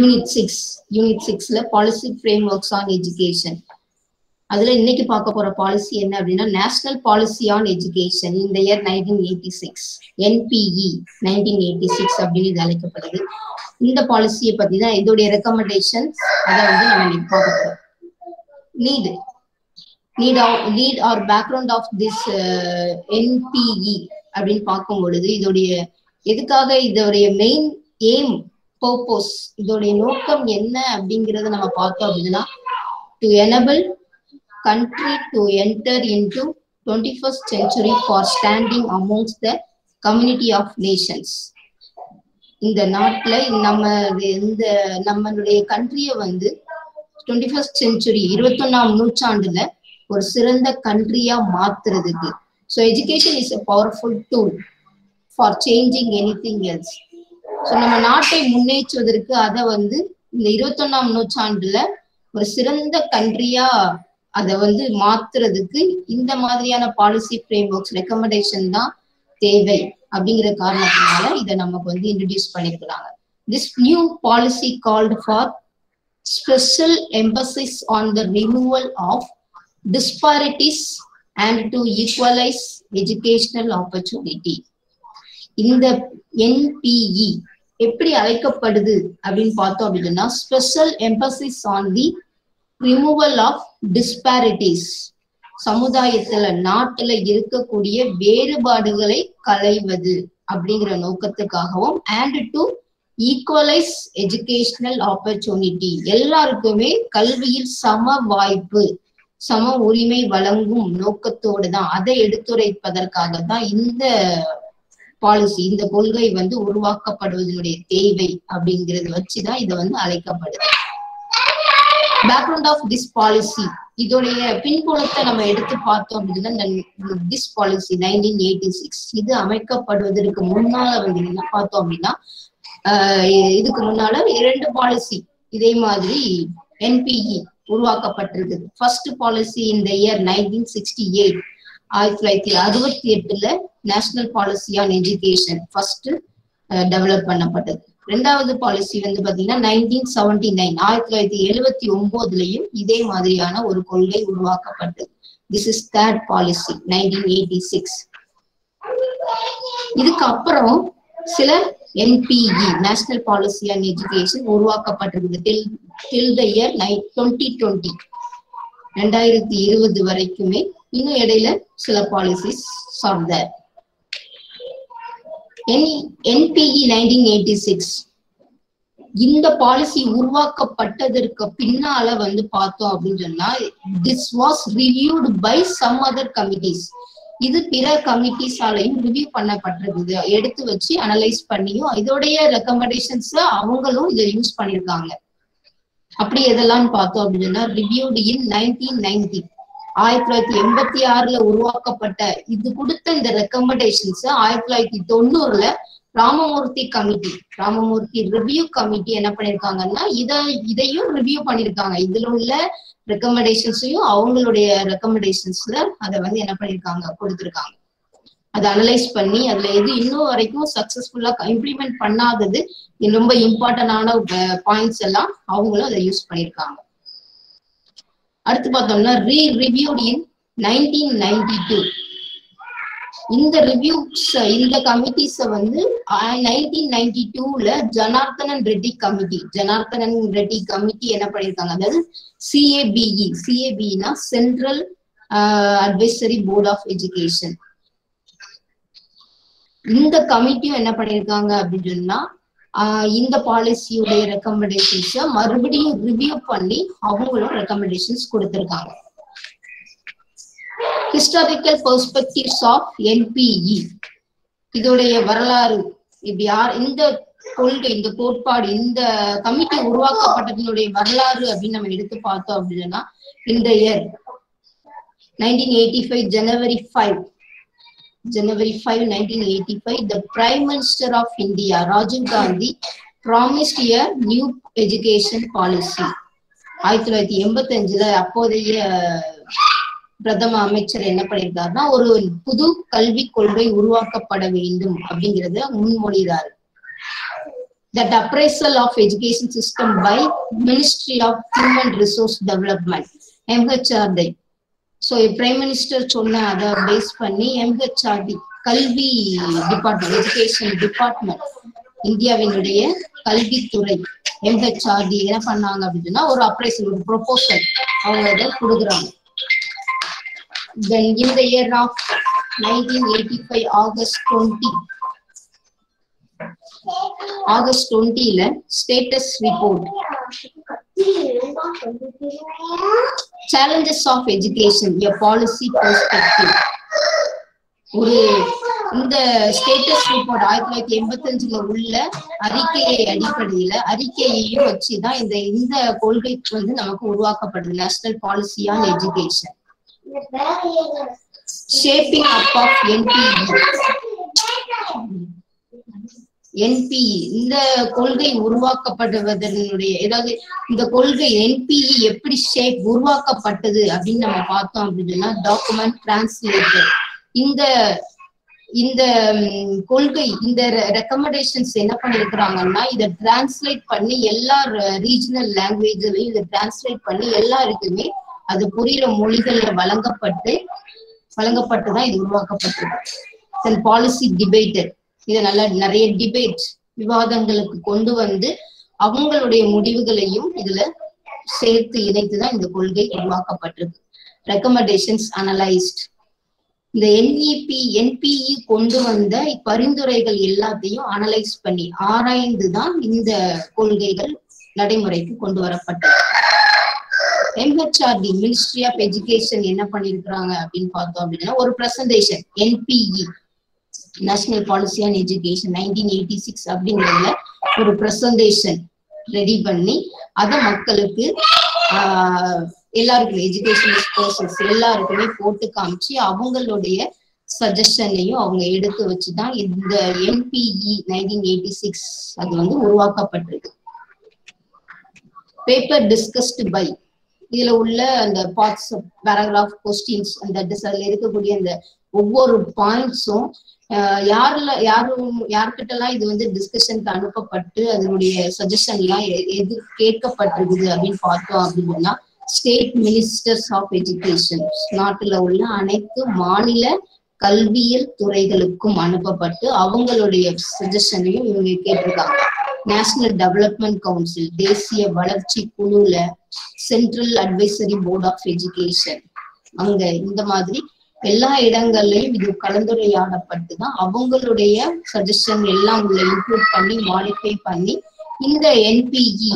Unit six unit சிக்ஸ்ல policy frameworks on education அதுல இன்னைக்கு பார்க்க போற பாலிசி என்ன அப்படின்னா நேஷனல் பாலிசி ஆன் எஜுகேஷன் இந்த year nineteen eighty six NPE nineteen eighty six அப்படின்னு இது அழைக்கப்படுது. இந்த பாலிசியை பத்தி தான் இதோடைய ரெக்கமெண்டேஷன் அதை வந்து நம்ம இன்னைக்கு பார்க்க போறோம். Need need need or background of this NPE அப்படின்னு பார்க்கும் பொழுது இதோடைய எதுக்காக இதோடைய மெயின் எய்ம் பர்போஸ் இதோடைய நோக்கம் என்ன அப்படிங்கறத நம்ம பார்த்தோம் அப்படின்னா to enable country to enter into 21st century for standing amongst the community of nations. இந்த நாட்டுல நம்ம இந்த நம்மளுடைய கண்ட்ரியை வந்து டுவெண்ட்டி ஃபர்ஸ்ட் செஞ்சுரி இருபத்தொன்னாம் நூற்றாண்டுல ஒரு சிறந்த கண்ட்ரியா மாத்துறதுக்கு. So education is a powerful tool for changing anything else so நம்ம நாட்டை முன்னேற்றுவதற்கு அதை வந்து இந்த இருபத்தொன்னாம் நூற்றாண்டுல ஒரு சிறந்த கண்ட்ரியா அதை வந்து மாத்துறதுக்கு இந்த மாதிரியான பாலிசி ஃப்ரேம் ஒர்க்ஸ் ரெக்கமெண்டேஷன் தான் தேவை அப்படிங்கிற காரணத்தினால இதை நமக்கு வந்து introduce பண்ணிருக்கிறாங்க this new policy called for special emphasis on the removal of disparities and to equalise educational opportunity இந்த என்பிஇ எப்படி அழைக்கப்படுது அப்படின்னு பார்த்தோம் அப்படின்னா special emphasis on the removal of disparities சமுதாயத்துல நாட்டுல இருக்கக்கூடிய வேறுபாடுகளை களைவது அப்படிங்கிற நோக்கத்துக்காகவும் and to equalise educational opportunity எல்லாருக்குமே கல்வியில் சம வாய்ப்பு சம உரிமை வழங்கும் நோக்கத்தோடு தான் அதை எடுத்துரைப்பதற்காக தான் இந்த பாலிசி இந்த கொள்கை வந்து உருவாக்கப்படுவதனுடைய தேவை அப்படிங்கிறது வச்சுதான் இதை வந்து அழைக்கப்படுது. பேக்ரவுண்ட் ஆஃப் திஸ் பாலிசி இதோடைய பின்புலத்தை நம்ம எடுத்து பார்த்தோம் அப்படின்னா this policy nineteen eighty six இது அமைக்கப்படுவதற்கு முன்னால வந்து என்ன பார்த்தோம் அப்படின்னா இதுக்கு முன்னால இரண்டு பாலிசி இதே மாதிரி என்பிஇ உருவாக்கப்பட்டிருக்குது ஃபர்ஸ்ட் பாலிசி இந்த இயர் நைன்டீன் சிக்ஸ்டி எயிட் ஆயிரத்தி தொள்ளாயிரத்தி அறுபத்தி எட்டுல national policy on education first develop பண்ணப்பட்டது. ரெண்டாவது பாலிசி வந்து பாத்தீங்கன்னா நைன்டீன் செவன்டி நைன் ஆயிரத்தி தொள்ளாயிரத்தி எழுபத்தி ஒன்பதுலயும் இதே மாதிரியான ஒரு கொள்கை உருவாக்கப்பட்டது. This is third policy nineteen eighty six இதுக்கு அப்புறம் சில NPE national policy and education உருவாக்கப்பட்டிருக்குது till till the year nine twenty twenty ரெண்டாயிரத்தி இருபது வரைக்குமே இன்னும் இடையில சில policies are NPE nineteen eighty six இந்த பாலிசி உருவாக்கப்பட்டதற்கு பின்னால வந்து பார்த்தோம் அப்படின்னு சொன்னா this was reviewed by some other committees இது பிற கமிட்டிஸாலையும் ரிவ்யூ பண்ணப்பட்டிருக்குது எடுத்து வச்சு அனலைஸ் பண்ணியும் இதோடைய ரெக்கமெண்டேஷன்ஸ் அவங்களும் இதை யூஸ் பண்ணிருக்காங்க அப்படி எதெல்லாம் பார்த்தோம் அப்படின்னு சொன்னா ரிவ்யூடு இன் நைன்டீன் நைன்டி ஆயிரத்தி தொள்ளாயிரத்தி எண்பத்தி ஆறுல உருவாக்கப்பட்ட இது கொடுத்த இந்த ரெக்கமெண்டேஷன்ஸ் ஆயிரத்தி தொள்ளாயிரத்தி தொண்ணூறுல Ramamurti committee Ramamurti review committee என்ன பண்ணிருக்காங்கன்னா இத இதையும் ரிவ்யூ பண்ணிருக்காங்க. இதுல உள்ள ரெக்கமெண்டேஷன்ஸையும் அவங்களுடைய ரெக்கமெண்டேஷன்ஸ்ல அதை வந்து என்ன பண்ணிருக்காங்க கொடுத்திருக்காங்க. அதை அனலைஸ் பண்ணி அதுல எது இன்னும் வரைக்கும் சக்சஸ்ஃபுல்லா இம்ப்ளிமெண்ட் பண்ணாதது ரொம்ப இம்பார்ட்டன்டான பாயிண்ட்ஸ் எல்லாம் அவங்களும் அதை யூஸ் பண்ணிருக்காங்க. அடுத்து பார்த்தோம்னா re reviewed in nineteen ninety two இந்த ரிவ்யூஸ் இந்த கமிட்டிஸ வந்து நைன்டீன் நைன்டி டூல ஜனார்த்தனன் ரெட்டி கமிட்டி ஜனார்த்தனன் ரெட்டி கமிட்டி என்ன பண்ணிருக்காங்க? அதாவது CABE சிஏபிஇனா central advisory board of education இந்த கமிட்டியும் என்ன பண்ணிருக்காங்க அப்படின்னு சொன்னா இந்த பாலிசியுடைய ரெக்கமெண்டேஷன்ஸ மறுபடியும் ரிவ்யூ பண்ணி அவங்களும் ரெக்கமெண்டேஷன்ஸ் கொடுத்திருக்காங்க. ஹிஸ்டாரிக்கல் பெர்ஸ்பெக்டிவ்ஸ் ஆஃப் என்பிஇ இதோடைய வரலாறு இப்படி யார் இந்த கொள்கை இந்த கோட்பாடு இந்த கமிட்டி உருவாக்கப்பட்டதனுடைய வரலாறு அப்படின்னு நம்ம எடுத்து பார்த்தோம் அப்படின்னா இந்த year nineteen eighty five January five January January 5, 1985, the Prime Minister of India, Rajiv Gandhi, promised a new education policy ஆயிரத்தி தொள்ளாயிரத்தி எண்பத்தி அஞ்சுல அப்போதைய பிரதம அமைச்சர் என்ன பண்ணியிருக்காருன்னா ஒரு புது கல்விக் கொள்கை உருவாக்கப்பட வேண்டும் அப்படிங்கிறத முன்மொழிதார் that appraisal of education system by ministry of human resource development MHRD so prime minister சொன்ன அதை பேஸ் பண்ணி எம்ஹெச்ஆர்டி கல்வி டிபார்ட்மெண்ட் எஜுகேஷன் டிபார்ட்மெண்ட் இந்தியாவினுடைய கல்வித்துறை எம்ஹெச்ஆர்டி என்ன பண்ணாங்க அப்படின்னா ஒரு அப்ரைசல் ஒரு ப்ரொபோசல் அவங்க இதை கொடுக்குறாங்க. தென் இந்த year of nineteen eighty five August twenty August டுவெண்ட்டில status report challenges of education a policy ஒரு இந்த ஸ்டேட்டஸ் ரிப்போர்ட் ஆயிரத்தி தொள்ளாயிரத்தி எண்பத்தஞ்சுல உள்ள அறிக்கையை அடிப்படையில அறிக்கையையும் வச்சுதான் இந்த இந்த கொள்கை வந்து நமக்கு உருவாக்கப்படுது national policy on education shaping up of NPE NPE இந்த கொள்கை உருவாக்கப்படுவதனுடைய ஏதாவது இந்த கொள்கை என்பிஇ எப்படி ஷேப் உருவாக்கப்பட்டது அப்படின்னு நம்ம பார்த்தோம் அப்படின்னா டாக்குமெண்ட் டிரான்ஸ்லேட்டர் இந்த இந்த கொள்கை இந்த ரெக்கமெண்டேஷன்ஸ் என்ன பண்ணிருக்கிறாங்கன்னா இதை டிரான்ஸ்லேட் பண்ணி எல்லா ரீஜனல் லாங்குவேஜ்லயும் இதை டிரான்ஸ்லேட் பண்ணி எல்லாருக்குமே அது புரியுற மொழிகள்ல வழங்கப்பட்டு வழங்கப்பட்டு தான் இது உருவாக்கப்பட்டது. பாலிசி டிபேட்டட் இதை நல்லா நிறைய டிபேட் விவாதங்களுக்கு கொண்டு வந்து அவங்களுடைய முடிவுகளையும் இதுல சேர்த்து இணைத்துதான் இந்த கொள்கை உருவாக்கப்பட்டிருக்கு. ரெக்கமெண்டேஷன்ஸ் அனலைஸ்ட் இந்த என்இபி என்பிஇ கொண்டு வந்த பரிந்துரைகள் எல்லாத்தையும் அனலைஸ் பண்ணி ஆராய்ந்து தான் இந்த கொள்கைகள் நடைமுறைக்கு கொண்டு வரப்பட்டது. எம்ஹெச்ஆர்டி மினிஸ்ட்ரி ஆஃப் எஜுகேஷன் என்ன பண்ணிருக்கிறாங்க அப்படின்னு பார்த்தோம் அப்படின்னா ஒரு presentation NPE national policy on education nineteen eighty six அப்படிங்கிறதுல ஒரு பிரசன்டேஷன் ரெடி பண்ணி அதை மக்களுக்கு ஆஹ், எல்லாருக்குமே எஜுகேஷன் பர்சன்ஸ் எல்லாருக்குமே போட்டு காமிச்சு அவங்களுடைய சஜஷனையும் அவங்க எடுத்து வச்சுதான் இந்த எம்பிஇ நைன்டீன் எயிட்டி சிக்ஸ் அது வந்து உருவாக்கப்பட்டிருக்கு. பேப்பர் டிஸ்கஸ்டு பை இதுல உள்ள அந்த பார்ட்ஸ் பேராகிராஃப் கொஸ்டின்ஸ் அந்த இருக்கக்கூடிய அந்த ஒவ்வொரு பாயிண்ட்ஸும் யாருல யாரும் யார்கிட்ட எல்லாம் இது வந்து டிஸ்கஷனுக்கு அனுப்பப்பட்டு அதனுடைய சஜஷன் எல்லாம் எ- எது கேட்கப்பட்டிருக்குது அப்படின்னு பார்த்தோம் அப்படின்னா ஸ்டேட் மினிஸ்டர்ஸ் ஆஃப் எஜுகேஷன் நாட்டுல உள்ள அனைத்து மாநில கல்வியல் துறைகளுக்கும் அனுப்பப்பட்டு அவங்களுடைய சஜஷனையும் இவங்க கேட்டிருக்காங்க. நேஷனல் டெவலப்மெண்ட் கவுன்சில் தேசிய வளர்ச்சி குழுல central advisory board of education அங்க இந்த மாதிரி எல்லா இடங்கள்லயும் இது கலந்துரையாடப்பட்டு தான் அவங்களுடைய சஜஷன் எல்லாம் உள்ள இன்க்ளூட் பண்ணி மாடிஃபை பண்ணி இந்த என்பிஇ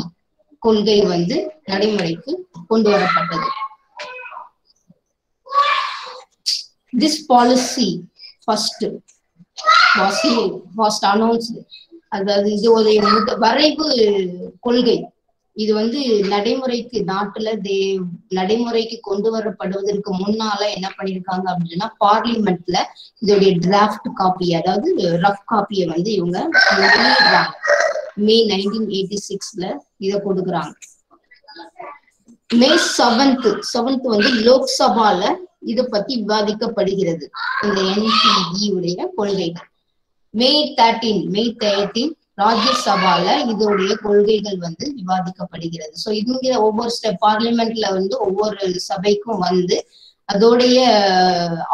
கொள்கை வந்து நடைமுறைக்கு கொண்டு வரப்பட்டது. This policy first was announced அதாவது இது ஒரு வரைவு கொள்கை. இது வந்து நடைமுறைக்கு நாட்டுல தே நடைமுறைக்கு கொண்டு வரப்படுவதற்கு முன்னால என்ன பண்ணிருக்காங்க அப்படின்னா பார்லிமெண்ட்ல இதோடைய டிராஃப்ட் காப்பி அதாவது ரஃப் காப்பியை வந்து இவங்க வெளியிடுறாங்க. மே நைன்டீன் எயிட்டி சிக்ஸ்ல இதை கொடுக்குறாங்க. மே செவன்த் செவன்த் வந்து லோக்சபால இத பத்தி விவாதிக்கப்படுகிறது. இந்த என்பிஇ உடைய கொள்கைகள். மே தேர்ட்டீன் மே தேர்ட்டீன் ராஜ்யசபால இதோடைய கொள்கைகள் வந்து விவாதிக்கப்படுகிறது. சோ இதுங்கிற ஒவ்வொரு ஸ்டெப் பார்லிமெண்ட்ல வந்து ஒவ்வொரு சபைக்கும் வந்து அதோடைய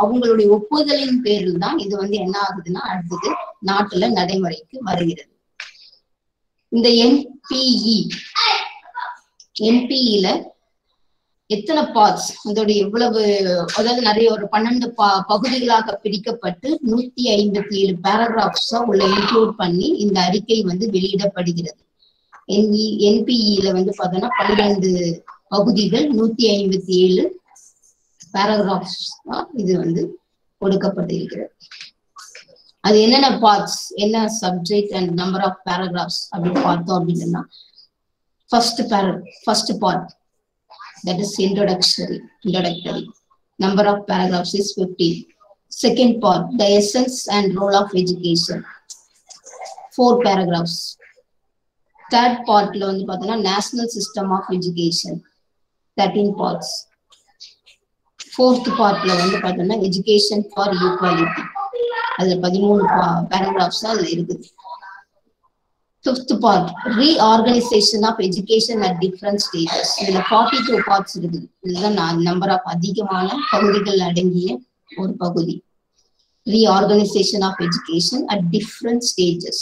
அவங்களுடைய ஒப்புதலின் பேரில் தான் இது வந்து என்ன ஆகுதுன்னா அடுத்தது நாட்டுல நடைமுறைக்கு வருகிறது. இந்த என்பிஇ என்பிஇல எத்தனை பார்ட்ஸ் அதோட எவ்வளவு அதாவது நிறைய ஒரு பன்னெண்டு ப பகுதிகளாக பிரிக்கப்பட்டு நூத்தி ஐம்பத்தி ஏழு பேராகிராஃப்ஸா உள்ள இன்க்ளூட் பண்ணி இந்த அறிக்கை வந்து வெளியிடப்படுகிறது. என்இ என்பிஇல வந்து பார்த்தோம்னா பன்னிரெண்டு பகுதிகள் நூத்தி ஐம்பத்தி ஏழு பேராகிராஃப்ஸ் இது வந்து கொடுக்கப்பட்டிருக்கிறது. அது என்னென்ன பார்ட்ஸ் என்ன subject and number of paragraphs அப்படின்னு பார்த்தோம் அப்படின்னா first para first part that is introductory introductory number of paragraphs is 15 second part the essence and role of education four paragraphs third partல வந்து பார்த்தோம்னா national system of education 13 parts fourth partல வந்து பார்த்தோம்னா education for equality அதுல பதிமூணு paragraphs அதுல இருக்குது fifth part reorganisation of education at different stages இதுல ஃபார்ட்டி டூ பார்ட்ஸ் இருக்குது இதுதான் நம்பர் ஆஃப் அதிகமான பகுதிகள் அடங்கிய ஒரு பகுதி. Reorganisation of education at different stages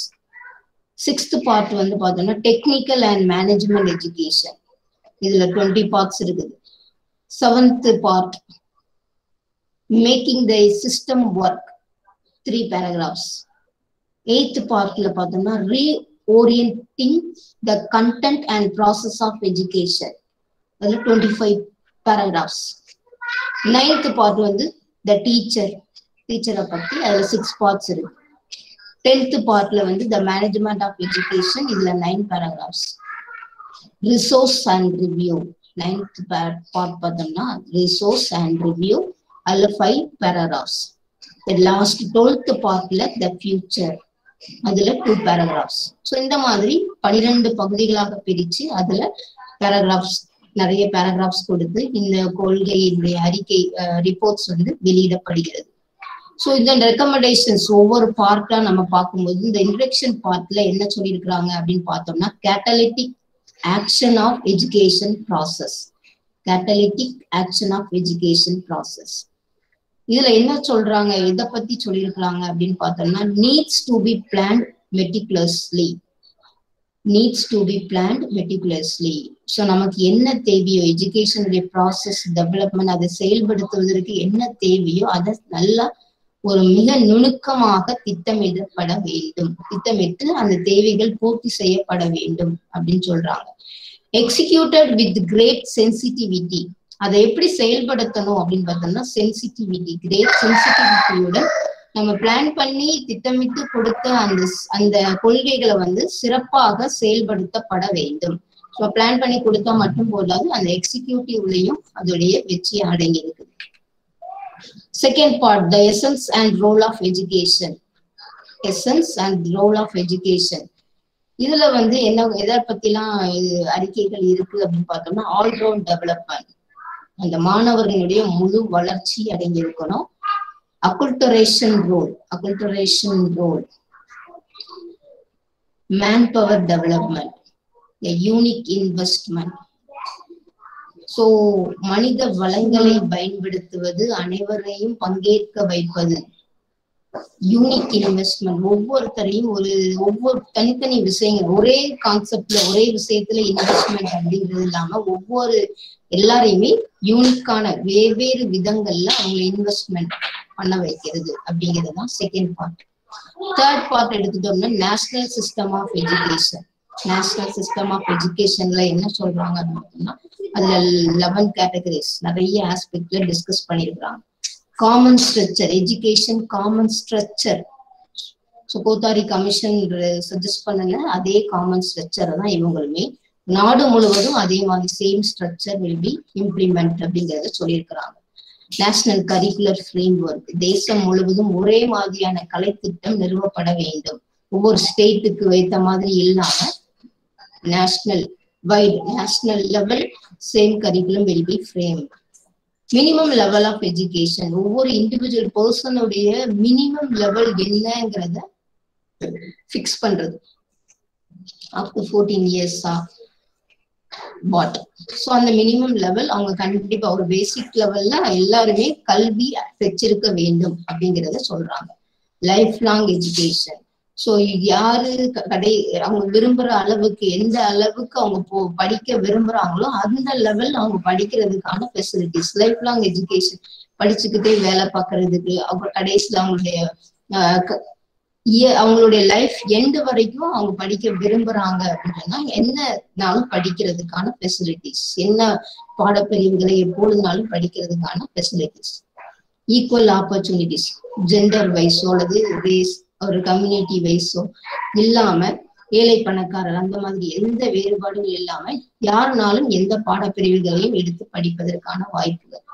sixth part வந்து பார்த்தோம்னா டெக்னிக்கல் அண்ட் மேனேஜ்மெண்ட் எஜுகேஷன் இதுல டுவெண்ட்டி பார்ட்ஸ் இருக்குது. Seventh part making the system work three paragraphs eighth பார்ட்ல பார்த்தோம்னா reorienting the content and process of education அதில் twenty five paragraphs ninth part வந்து the teacher டீச்சரை பற்றி அதில் சிக்ஸ் பார்ட்ஸ் இருக்கு. டென்த் பார்ட்ல வந்து த மேனேஜ்மெண்ட் ஆஃப் எஜுகேஷன் இதுல nine paragraphs resource and review ninth part பார்த்தோம்னா ரிசோர்ஸ் அண்ட் ரிவ்யூ அதில் ஃபைவ் பேராகிராஃப்ஸ் லாஸ்ட் டுவெல்த் பார்ட்ல த ஃபியூச்சர் அதுல டூ பேராகிராஃப்ஸ் ஸோ இந்த மாதிரி பனிரெண்டு பகுதிகளாக பிரிச்சு அதுல பேராகிராஃப்ஸ் நிறைய பேராகிராஃப்ஸ் கொடுத்து இந்த கொள்கையினுடைய அறிக்கை ரிப்போர்ட்ஸ் வந்து வெளியிடப்படுகிறது. ஸோ இந்த ரெக்கமெண்டேஷன்ஸ் ஒவ்வொரு பார்ட்டா நம்ம பார்க்கும்போது இந்த இன்ட்ரெக்ஷன் பார்ட்ல என்ன சொல்லியிருக்கிறாங்க அப்படின்னு பார்த்தோம்னா catalytic action of education process catalytic action of education process இதுல என்ன சொல்றாங்க எதை பத்தி சொல்லியிருக்கிறாங்க அப்படின்னு பார்த்தோம்னா needs to be plan meticulously needs to be plan meticulously so நமக்கு என்ன தேவையோ எஜுகேஷனுடைய ப்ராசஸ் டெவலப்மெண்ட் அதை செயல்படுத்துவதற்கு என்ன தேவையோ அதை நல்லா ஒரு மிக நுணுக்கமாக திட்டமிடப்பட வேண்டும். திட்டமிட்டு அந்த தேவைகள் பூர்த்தி செய்யப்பட வேண்டும் அப்படின்னு சொல்றாங்க. எக்ஸிக்யூட்டட் வித் கிரேட் சென்சிட்டிவிட்டி அதை எப்படி செயல்படுத்தணும் அப்படின்னு பார்த்தோம்னா சென்சிட்டிவிட்டி கிரேட் சென்சிட்டிவிட்டியுடன் நம்ம பிளான் பண்ணி திட்டமிட்டு கொடுத்த அந்த அந்த கொள்கைகளை வந்து சிறப்பாக செயல்படுத்தப்பட வேண்டும். ஸோ பிளான் பண்ணி கொடுத்தா மட்டும் போதாது அந்த எக்ஸிக்யூட்டிவ்லையும் அதோடைய வெற்றி அடங்கி இருக்குது second part the essence and role of education essence and role of education இதுல வந்து என்ன எதை பத்திலாம் அறிக்கைகள் இருக்கு அப்படின்னு பார்த்தோம்னா ஆல்ரவுண்ட் டெவலப்மெண்ட் அந்த மாணவர்களுடைய முழு வளர்ச்சி அடங்கி இருக்கணும் acculturation role acculturation role man power development unique investment so மனித வளங்களை பயன்படுத்துவது அனைவரையும் பங்கேற்க வைப்பது. யூனிக் இன்வெஸ்ட்மெண்ட் ஒவ்வொருத்தரையும் ஒரு ஒவ்வொரு தனித்தனி விஷயங்கள் ஒரே கான்செப்ட்ல ஒரே விஷயத்துல இன்வெஸ்ட்மெண்ட் அப்படிங்கிறது இல்லாம ஒவ்வொரு எல்லாரையுமே யூனிக்கான வெவ்வேறு விதங்கள்ல அவங்க இன்வெஸ்ட்மெண்ட் பண்ண வைக்கிறது அப்படிங்கிறது தான் செகண்ட் பார்ட் தேர்ட் பார்ட் எடுத்துட்டோம்னா national system of education national system of எஜுகேஷன்ல என்ன சொல்றாங்க அப்படின்னா அதுல லெவன் கேட்டகரிஸ் நிறைய ஆஸ்பெக்ட்ல discuss பண்ணிருக்கிறாங்க. Common structure education common structure so Kothari commission suggest பண்ணல அதே காமன் ஸ்ட்ரக்சரை தான் இவங்களுமே. நாடு முழுவதும் அதே மாதிரி same structure will be implement அப்படிங்கறத சொல்லியிருக்கிறாங்க. நேஷனல் கரிக்குலர் ஃப்ரேம் ஒர்க் தேசம் முழுவதும் ஒரே மாதிரியான கலைத்திட்டம் நிறுவப்பட வேண்டும். ஒவ்வொரு ஸ்டேட்டுக்கு வைத்த மாதிரி இல்லாம national wide national level same curriculum will be frame minimum level of education ஒவ்வொரு இண்டிவிஜுவல் பர்சனுடைய மினிமம் லெவல் என்னங்கிறத ஃபிக்ஸ் பண்றது. அப் டு ஃபோர்டீன் இயர்ஸா பாட் ஸோ அந்த மினிமம் லெவல் அவங்க கண்டிப்பா ஒரு பேசிக் லெவல்ல எல்லாருமே கல்வி பெற்றிருக்க வேண்டும் அப்படிங்கிறத சொல்றாங்க. லைஃப் லாங் எஜுகேஷன் ஸோ யாரு கடை அவங்க விரும்புற அளவுக்கு எந்த அளவுக்கு அவங்க போ படிக்க விரும்புறாங்களோ அந்த லெவல் அவங்க படிக்கிறதுக்கான ஃபெசிலிட்டிஸ் லைஃப் லாங் எஜுகேஷன் படிச்சுக்கிட்டே வேலை பார்க்கறதுக்கு அவங்க கடைசியில் அவங்களுடைய அவங்களுடைய லைஃப் எண்டு வரைக்கும் அவங்க படிக்க விரும்புறாங்க அப்படின்னா என்னனாலும் படிக்கிறதுக்கான ஃபெசிலிட்டிஸ் என்ன பாடப்பிரிவுகளை எப்பொழுதுனாலும் படிக்கிறதுக்கான ஃபெசிலிட்டிஸ் ஈக்குவல் ஆப்பர்ச்சுனிட்டிஸ் ஜெண்டர் வைஸோ அல்லது ரேஸ் ஒரு கம்யூனிட்டி வைஸோ இல்லாம ஏழை பணக்காரர் அந்த மாதிரி எந்த வேறுபாடும் இல்லாம யாருனாலும் எந்த பாடப்பிரிவுகளையும் எடுத்து படிப்பதற்கான வாய்ப்புகள்.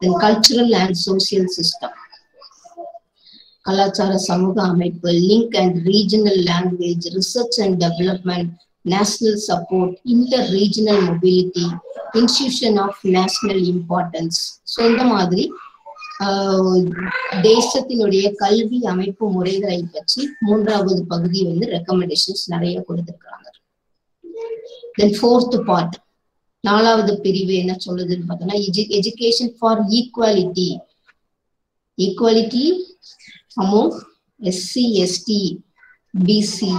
Then cultural and social system கலாச்சார சமூக அமைப்பு link and regional language research and development national support inter regional mobility institution of national importance so இந்த மாதிரி தேசத்தினுடைய கல்வி அமைப்பு முறைகளை பற்றி மூன்றாவது பகுதி வந்து ரெக்கமெண்டேஷன்ஸ் நிறைய கொடுத்திருக்காங்க தென் ஃபோர்த் பார்ட் நாலாவது பிரிவு என்ன சொல்லுதுன்னு பார்த்தோம்னா education for equality equality among SC ST BC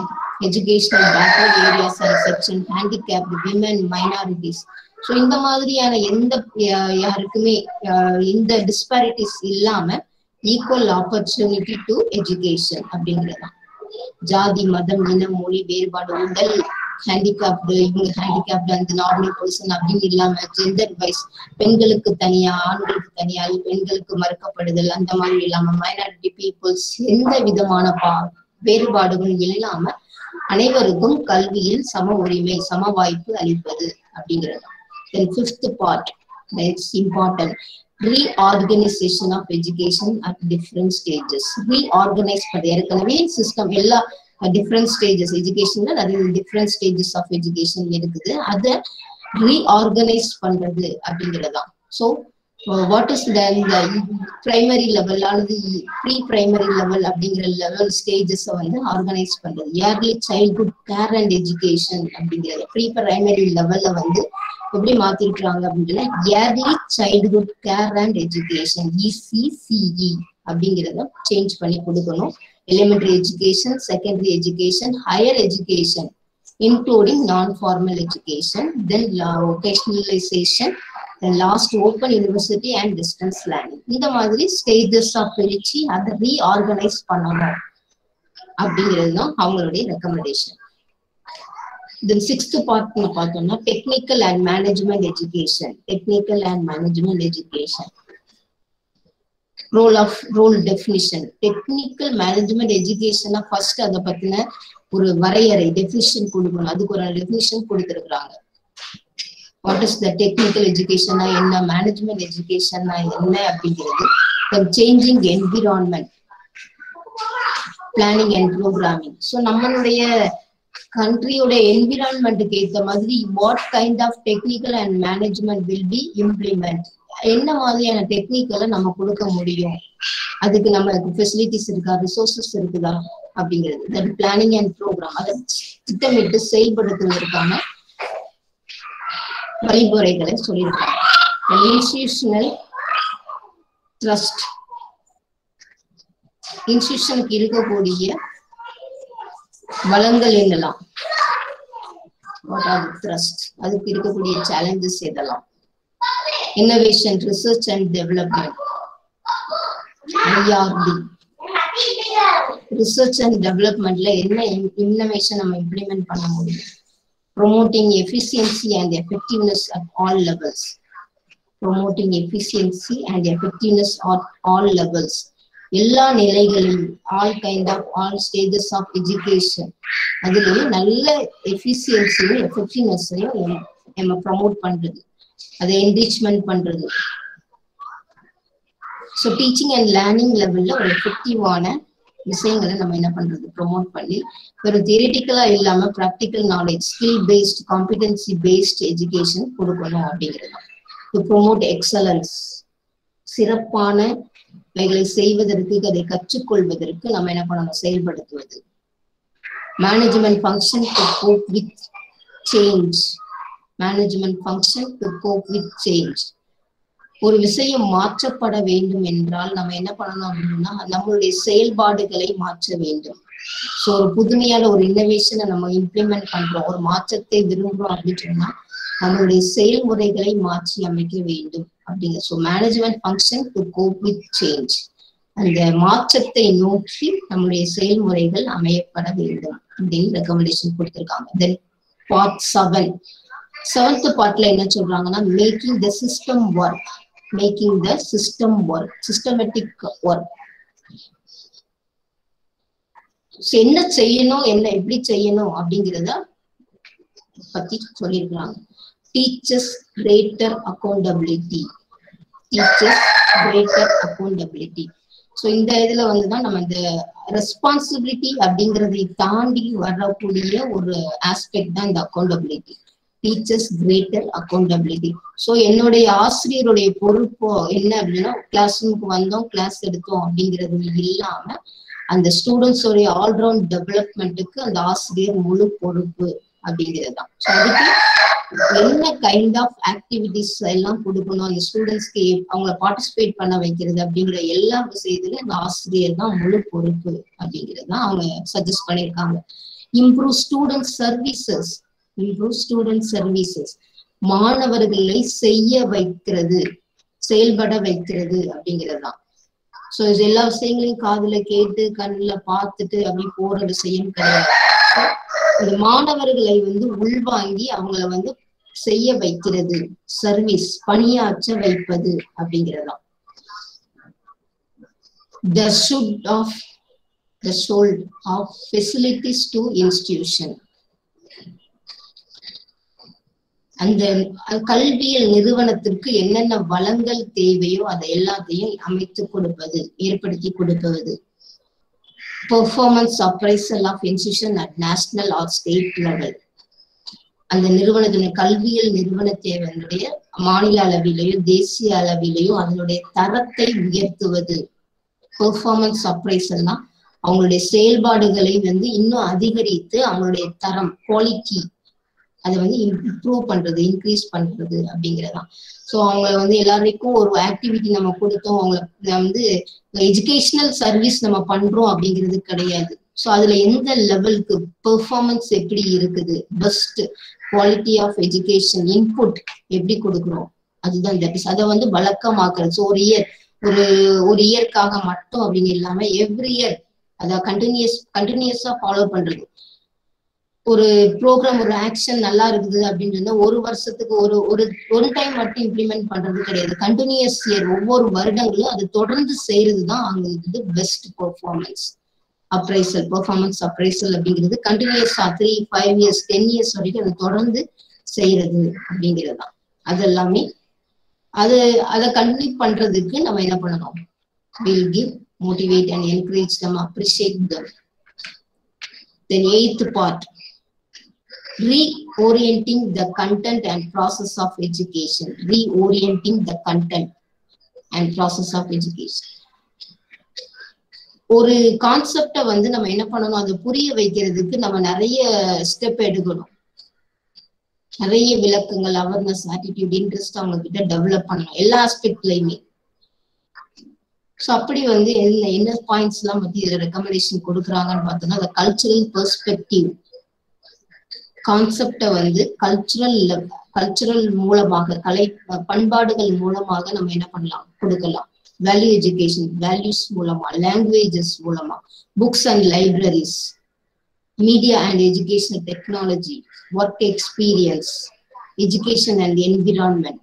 educational backward areas and section handicapped women minorities so இந்த மாதிரியான எந்த யாருக்குமே ஆஹ் டிஸ்பாரிட்டிஸ் இல்லாம ஈக்குவல் ஆப்பர்ச்சுனிட்டி டு எஜுகேஷன் அப்படிங்கிறதான் ஜாதி மதம் இனம் மொழி வேறுபாடு உடல் ஹேண்டிகாப்டு இவங்க ஹேண்டிகாப்டு அந்த நார்மல் பர்சன் அப்படின்னு இல்லாம ஜெண்டர் வைஸ் பெண்களுக்கு தனியா ஆண்களுக்கு தனியா பெண்களுக்கு மறுக்கப்படுதல் அந்த மாதிரி இல்லாம மைனாரிட்டி பீப்புள்ஸ் எந்த விதமான பா வேறுபாடுகள் இல்லாம அனைவருக்கும் கல்வியில் சம உரிமை சம வாய்ப்பு அளிப்பது அப்படிங்கிறது then fifth part it's important reorganisation of education at different stages reorganise பண்ண ஏற்கனவே சிஸ்டம் எல்லா டிஃப்ரெண்ட் ஸ்டேஜஸ் எஜுகேஷன்ல நிறைய டிஃப்ரெண்ட் ஸ்டேஜஸ் ஆஃப் எஜுகேஷன் இருக்குது. அதை ரீஆர்கனைஸ் பண்றது அப்படிங்கிறதான் ஸோ வாட் இஸ் தென் இந்த பிரைமரி லெவல் அல்லது ப்ரீ பிரைமரி லெவல் அப்படிங்கிற லெவல் ஸ்டேஜஸ் வந்து ஆர்கனைஸ் பண்றது early childhood care and education அப்படிங்கிறது ப்ரீ பிரைமரி லெவல்ல வந்து எப்படி மாத்திருக்காங்க அப்படின்னா early childhood care and education ECCE அப்படிங்கிறத சேஞ்ச் பண்ணி கொடுக்கணும். Elementary education secondary education higher education including non formal education then vocationalisation last open university and distance learning இந்த மாதிரி ஸ்டேஜஸ் ஆஃப் பிரிச்சு அதை ரீஆர்கனைஸ் பண்ணணும் அப்படிங்கிறது தான் அவங்களுடைய ரெக்கமெண்டேஷன் தென் சிக்ஸ்த் பார்ட் பார்த்தோம்னா technical and management education technical and management education role of role definition technical management எஜுகேஷனா first அதை பத்தின ஒரு வரையறை டெஃபினிஷன் கொடுக்கணும் அதுக்கு ஒரு டெஃபினிஷன் கொடுத்துருக்குறாங்க. வாட் இஸ் த டெக்னிக்கல் எஜுகேஷனா என்ன? மேனேஜ்மெண்ட் எஜுகேஷனா என்ன அப்படிங்கிறது. Changing environment planning and programming so நம்மளுடைய கண்ட்ரியோட என்விரான்மெண்ட்டுக்கு ஏற்ற மாதிரி what kind of technical and management will be implement என்ன மாதிரியான டெக்னிக்கலை நம்ம கொடுக்க முடியும்? அதுக்கு நமக்கு ஃபெசிலிட்டிஸ் இருக்கா? ரிசோர்சஸ் இருக்குதா? அப்படிங்கிறது. தட் பிளானிங் அண்ட் ப்ரோக்ராம் அதை திட்டமிட்டு செயல்படுத்துவதற்கான வழிமுறைகளை சொல்லியிருக்காங்க. இன்ஸ்டியூஷனல் ட்ரஸ்ட் இன்ஸ்டியூஷனுக்கு இருக்கக்கூடிய வளங்கள் என்னலாம் வாட் ஆர் ட்ரஸ்ட் அதுக்கு இருக்கக்கூடிய சேலஞ்சஸ் எதெல்லாம்? Innovation research and development IRD research and டெவலப்மெண்ட்ல என்ன இன்னோவேஷன் நம்ம இம்ப்ளிமெண்ட் பண்ண முடியும்? Promoting efficiency and effectiveness at all levels Promoting efficiency and effectiveness at all levels எல்லா நிலைகளிலும் all kind of all stages of education அதுலயும் நல்ல எஃபிஷியன்சியும் எஃபெக்டிவ்னஸையும் நம்ம ப்ரமோட் பண்றது. அதை என்ரிச்மெண்ட் பண்றது. ஸோ டீச்சிங் அண்ட் லேர்னிங் லெவல்ல ஒரு எஃபெக்டிவான விஷயங்களை நம்ம என்ன பண்றது? ப்ரொமோட் பண்ணி வெறும் தியரிட்டிக்கலா இல்லாம practical knowledge skill based competency based education கொடுக்கணும் அப்படிங்கிறது டு ப்ரொமோட் எக்ஸலன்ஸ் சிறப்பான இவைகளை செய்வதற்கு அதை கற்றுக்கொள்வதற்கு நம்ம என்ன பண்ணணும்? செயல்படுத்துவது. Management function to cope with change management function to cope with change ஒரு விஷயம் மாற்றப்பட வேண்டும் என்றால் நம்ம என்ன பண்ணணும் அப்படின்னா நம்மளுடைய செயல்பாடுகளை மாற்ற வேண்டும். ஸோ ஒரு புதுமையான ஒரு இன்னோவேஷனை நம்ம இம்ப்ளிமெண்ட் பண்றோம் ஒரு மாற்றத்தை விரும்புறோம் அப்படின்னு சொன்னா நம்மளுடைய செயல்முறைகளை மாற்றி அமைக்க வேண்டும் அப்படிங்க so management function to cope with change அந்த மாற்றத்தை நோக்கி நம்முடைய செயல்முறைகள் அமையப்பட வேண்டும் அப்படின்னு ரெக்கமெண்டேஷன் கொடுத்திருக்காங்க. தென் பார்ட் செவன் செவன்த் பார்ட்ல என்ன சொல்றாங்கன்னா making the system work making the system work systematic work என்ன செய்யணும் என்ன எப்படி செய்யணும் அப்படிங்கிறத பத்தி சொல்லியிருக்கிறாங்க teachers greater accountability teachers greater accountability so இந்த இதுல வந்துதான் நம்ம இந்த ரெஸ்பான்சிபிலிட்டி அப்படிங்கறதை தாண்டி வரக்கூடிய ஒரு ஆஸ்பெக்ட் தான் இந்த accountability teachers greater accountability so என்னுடைய ஆசிரியருடைய பொறுப்போ என்ன அப்படின்னா கிளாஸ் ரூமுக்கு வந்தோம் கிளாஸ் எடுத்தோம் அப்படிங்கிறது இல்லாம அந்த ஸ்டூடெண்ட்ஸோடைய ஆல்ரவுண்ட் டெவலப்மெண்ட்டுக்கு அந்த ஆசிரியர் முழு பொறுப்பு அப்படிங்கிறது தான் ஸோ அதுக்கு என்ன கைண்ட் ஆஃப் ஆக்டிவிட்டிஸ் எல்லாம் கொடுக்கணும் அந்த ஸ்டூடெண்ட்ஸ்க்கு அவங்கள பார்ட்டிசிபேட் பண்ண வைக்கிறது அப்படிங்கிற எல்லா விஷயத்துல அந்த ஆசிரியர் தான் முழு பொறுப்பு அப்படிங்கிறது தான் அவங்க சஜஸ்ட் பண்ணியிருக்காங்க. Improve student services improve student services மாணவர்களை செய்ய வைக்கிறது செயல்பட வைக்கிறது அப்படிங்கிறது தான் ஸோ இது எல்லா விஷயங்களையும் காதுல கேட்டு கண்ணுல பார்த்துட்டு அப்படி போற விஷயம் கிடையாது. இந்த மாணவர்களை வந்து உள்வாங்கி அவங்கள வந்து செய்ய வைக்கிறது சர்வீஸ் பணியாற்ற வைப்பது அப்படிங்கிறதாம் the shoot of the should of facilities to institution அந்த கல்வியல் நிறுவனத்திற்கு என்னென்ன வளங்கள் தேவையோ அதை எல்லாத்தையும் அமைத்து கொடுப்பது ஏற்படுத்தி கொடுப்பது. Performance appraisal of institution at national or state level அந்த நிறுவனத்தினுடைய கல்வியல் நிறுவனத்தை மாநில அளவிலேயோ தேசிய அளவிலேயோ அதனுடைய தரத்தை உயர்த்துவது. பெர்ஃபார்மன்ஸ் அப்ரைசல்னா அவங்களுடைய செயல்பாடுகளை வந்து இன்னும் அதிகரித்து அவங்களுடைய தரம் குவாலிட்டி அதை வந்து இம்ப்ரூவ் பண்றது இன்க்ரீஸ் பண்றது அப்படிங்கிறதான் ஸோ அவங்க வந்து எல்லாருக்கும் ஒரு ஆக்டிவிட்டி நம்ம கொடுத்தோம். அவங்களை வந்து எஜுகேஷனல் சர்வீஸ் நம்ம பண்றோம் அப்படிங்கிறது கிடையாது. ஸோ அதுல எந்த லெவலுக்கு பெர்ஃபார்மன்ஸ் எப்படி இருக்குது? Best quality of education input எப்படி கொடுக்குறோம்? அதுதான் தட் இஸ் அதை வந்து வழக்கமாக்குறது. ஸோ ஒரு இயர் ஒரு ஒரு இயர்க்காக மட்டும் அப்படின்னு இல்லாம எவ்ரி இயர் அதை கண்டினியூஸ் கண்டினியூஸா ஃபாலோ பண்றது. ஒரு ப்ரோக்ராம் ஒரு ஆக்ஷன் நல்லா இருக்குது அப்படின்னு ஒரு வருஷத்துக்கு ஒரு ஒரு ஒரு டைம் மட்டும் இம்ப்ளிமெண்ட் பண்றது கிடையாது. கண்டினியூஸ் இயர் ஒவ்வொரு வருடங்களும் அது தொடர்ந்து செய்யறது தான் அவங்களுக்கு best performance appraisal performance appraisal அப்படிங்கிறது கண்டினியூஸா three five years ten years வரைக்கும் அது தொடர்ந்து செய்யறது அப்படிங்கிறது தான். அது எல்லாமே அது அதை கண்டினியூ பண்றதுக்கு நம்ம என்ன பண்ணணும்? Will give motivate and encourage them appreciate them then eighth part reorienting the content and process of education. Reorienting the content and process of education. ஒரு கான்செப்டை வந்து நம்ம என்ன பண்ணணும்? அதை புரிய வைக்கிறதுக்கு நம்ம நிறைய ஸ்டெப் எடுக்கணும். நிறைய விளக்கங்கள் அவேர்னஸ் ஆட்டிடியூட் இன்ட்ரெஸ்ட் அவங்க கிட்ட டெவலப் பண்ணணும். எல்லா ஆஸ்பெக்ட்லயுமே ஸோ அப்படி வந்து என்ன என்ன பாயிண்ட்ஸ் எல்லாம் பத்தி ரெக்கமெண்டேஷன் கொடுக்குறாங்கன்னு பார்த்தோம்னா அந்த கல்ச்சுரல் பெர்ஸ்பெக்டிவ் கான்செப்டை வந்து கல்ச்சுரல் கல்ச்சுரல் மூலமாக கலை பண்பாடுகள் மூலமாக நம்ம என்ன பண்ணலாம்? கொடுக்கலாம். வேல்யூ எஜுகேஷன் வேல்யூஸ் மூலமா லாங்குவேஜஸ் மூலமா books and libraries media and educational technology work experience education and environment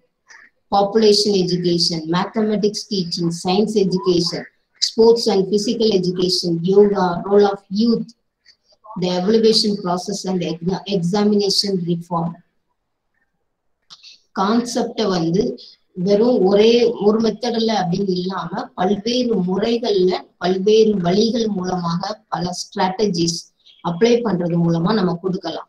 population education mathematics teaching science education sports and physical education yoga role of youth the evaluation process and the examination reform. Concept வந்து வெறும் ஒரே ஒரு மெத்தடில் அப்படின்னு இல்லாம பல்வேறு முறைகள்ல பல்வேறு வழிகள் மூலமாக பல ஸ்ட்ராட்டஜிஸ் அப்ளை பண்றது மூலமா நம்ம கொடுக்கலாம்.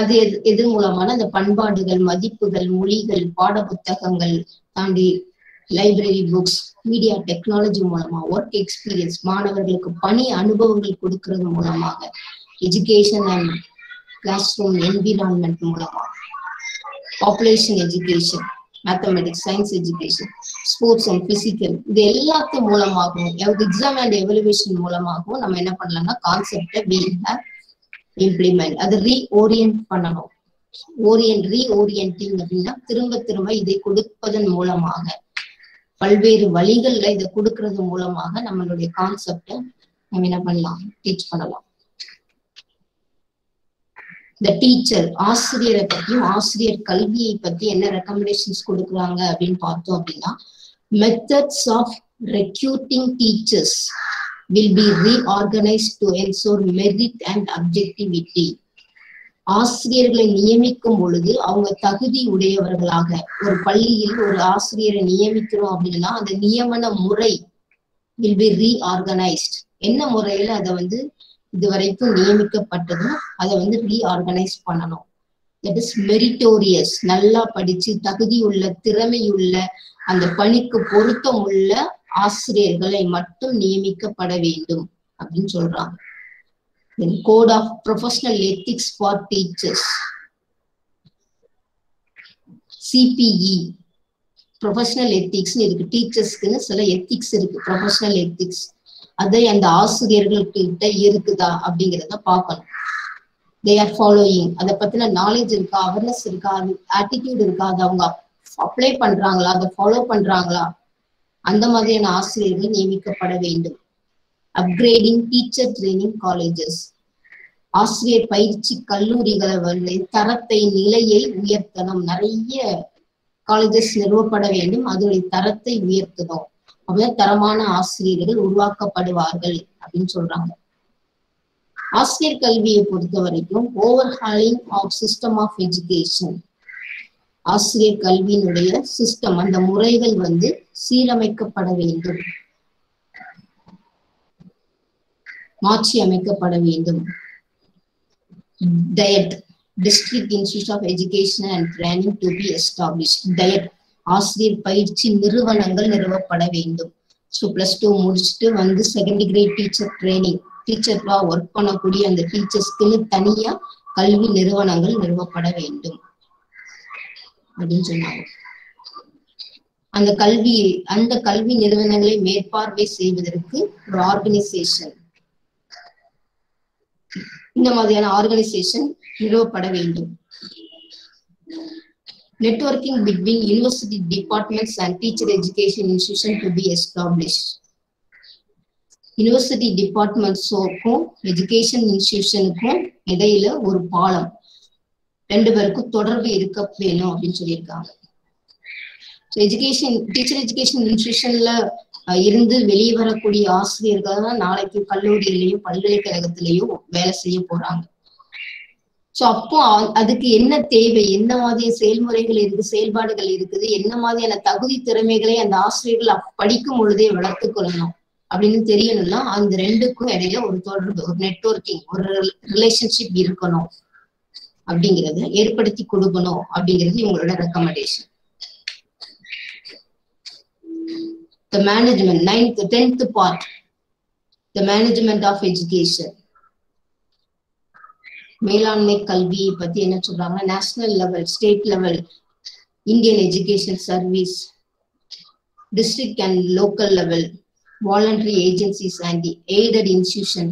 அது எது எது மூலமான இந்த பண்பாடுகள் மதிப்புகள் மொழிகள் பாட புத்தகங்கள் தாண்டி லைப்ரரி புக்ஸ் மீடியா டெக்னாலஜி மூலமா ஒர்க் எக்ஸ்பீரியன்ஸ் மாணவர்களுக்கு பணி அனுபவங்கள் கொடுக்கறது மூலமாக education and classroom environment மூலமா population education mathematics science education sports and physical இது எல்லாத்து மூலமாகவும் எக்ஸாம் அண்ட் எவலுவேஷன் மூலமாகவும் நம்ம என்ன பண்ணலாம்னா கான்செப்டை வி ஹேவ் இம்ப்ளிமெண்ட் அதை ரீஓரியன்ட் பண்ணணும். ஓரியன்ட் ரீஓரியன்டிங் அப்படின்னா திரும்ப திரும்ப இதை கொடுப்பதன் மூலமாக பல்வேறு வழிகள்ல இதை கொடுக்கறது மூலமாக நம்மளுடைய கான்செப்ட நம்ம என்ன பண்ணலாம் டீச் பண்ணலாம். இந்த டீச்சர் ஆசிரியரை பத்தியும் ஆசிரியர் கல்வியை பத்தி என்ன ரெக்கமெண்டேஷன்ஸ் கொடுக்குறாங்க அப்படின்னு பார்த்தோம் அப்படின்னா methods of recruiting teachers will be reorganise to ensure merit and objectivity ஆசிரியர்களை நியமிக்கும் பொழுது அவங்க தகுதி உடையவர்களாக ஒரு பள்ளியில் ஒரு ஆசிரியரை நியமிக்கிறோம் அப்படின்னா அந்த நியமன முறை வில் பி ரீஆர்கனைஸ்ட் என்ன முறையில அதை வந்து இது வரைக்கும் நியமிக்கப்பட்டதும் அதை வந்து ரீஆர்கனைஸ் பண்ணணும். தட் இஸ் மெரிட்டோரியஸ் நல்லா படிச்சு தகுதியுள்ள திறமையுள்ள அந்த பணிக்கு பொருத்தம் உள்ள ஆசிரியர்களை மட்டும் நியமிக்கப்பட வேண்டும் அப்படின்னு சொல்றாங்க. Code of professional ethics for teachers CBE professional எத்திக்ஸ்னு இருக்கு. டீச்சர்ஸ்க்குன்னு சில எத்திக்ஸ் இருக்கு. ப்ரொஃபஷனல் எத்திக்ஸ் அதை அந்த ஆசிரியர்கள்கிட்ட இருக்குதா அப்படிங்கிறத பார்க்கணும். தே ஆர் ஃபாலோயிங் அதை பத்தின நாலேஜ் இருக்கா? அவேர்னஸ் இருக்கா? அது ஆட்டிடியூட் இருக்கா? அதை அவங்க அப்ளை பண்றாங்களா? அதை ஃபாலோ பண்றாங்களா? அந்த மாதிரியான ஆசிரியர்கள் நியமிக்கப்பட வேண்டும். அப்கிரேடிங் டீச்சர் ட்ரைனிங் காலேஜஸ் ஆசிரியர் பயிற்சி கல்லூரிகளை வந்து தரத்தை நிலையை உயர்த்தணும். நிறைய காலேஜஸ் நிறுவப்பட வேண்டும். அதனுடைய தரத்தை உயர்த்தணும். அப்பதான் தரமான ஆசிரியர்கள் உருவாக்கப்படுவார்கள் அப்படின்னு சொல்றாங்க. ஆசிரியர் கல்வியை பொறுத்த வரைக்கும் overhauling of system of education ஆசிரியர் கல்வியினுடைய சிஸ்டம் அந்த முறைகள் வந்து சீரமைக்கப்பட வேண்டும். மாற்றி அமைக்கப்பட வேண்டும். DIET district institute of education and training to be establish DIET ஆசிரியர் பயிற்சி நிறுவனங்கள் நிறுவப்பட வேண்டும். ஸோ பிளஸ் டூ முடிச்சுட்டு வந்து செகண்ட் கிரேட் டீச்சர் ட்ரைனிங் டீச்சர்லா ஒர்க் பண்ணக்கூடிய அந்த டீச்சர்ஸ்க்குன்னு தனியா கல்வி நிறுவனங்கள் நிறுவப்பட வேண்டும். அப்படின்னு சொன்னாங்க. அந்த கல்வி அந்த கல்வி நிறுவனங்களை மேற்பார்வை செய்வதற்கு ஒரு ஆர்கனைசேஷன் இந்த மாதிரியான ஆர்கனைசேஷன் நிறுவப்பட வேண்டும். Networking between university departments and teacher education institution to be establish university டிபார்ட்மெண்ட்ஸுக்கும் education இன்ஸ்டியூஷனுக்கும் இடையில ஒரு பாலம். ரெண்டு பேருக்கும் தொடர்பு இருக்க வேணும் அப்படின்னு சொல்லியிருக்காங்க. எஜுகேஷன் டீச்சர் எஜுகேஷன் இன்ஸ்டிடியூஷன்ல இருந்து வெளியே வரக்கூடிய ஆசிரியர்கள் தான் நாளைக்கு கல்லூரியிலையும் பல்கலைக்கழகத்திலையும் வேலை செய்ய போறாங்க. சோ அப்போ அதுக்கு என்ன தேவை? என்ன மாதிரியான செயல்முறைகள் இருக்கு செயல்பாடுகள் இருக்குது? என்ன மாதிரியான தகுதி திறமைகளை அந்த ஆசிரியர்கள் படிக்கும் பொழுதே வளர்த்து கொள்ளணும் அப்படின்னு தெரியணும்னா அந்த ரெண்டுக்கும் இடையில ஒரு தொடர்பு ஒரு நெட்ஒர்க்கிங் ஒரு ரிலேஷன்ஷிப் இருக்கணும் அப்படிங்கறத ஏற்படுத்தி கொடுக்கணும் அப்படிங்கிறது இவங்களோட recommendation the management ninth tenth part the management of education மேலாண்மை கல்வியை பத்தி என்ன சொல்றாங்க? National level state level Indian education service district and local level voluntary agencies and the aided institution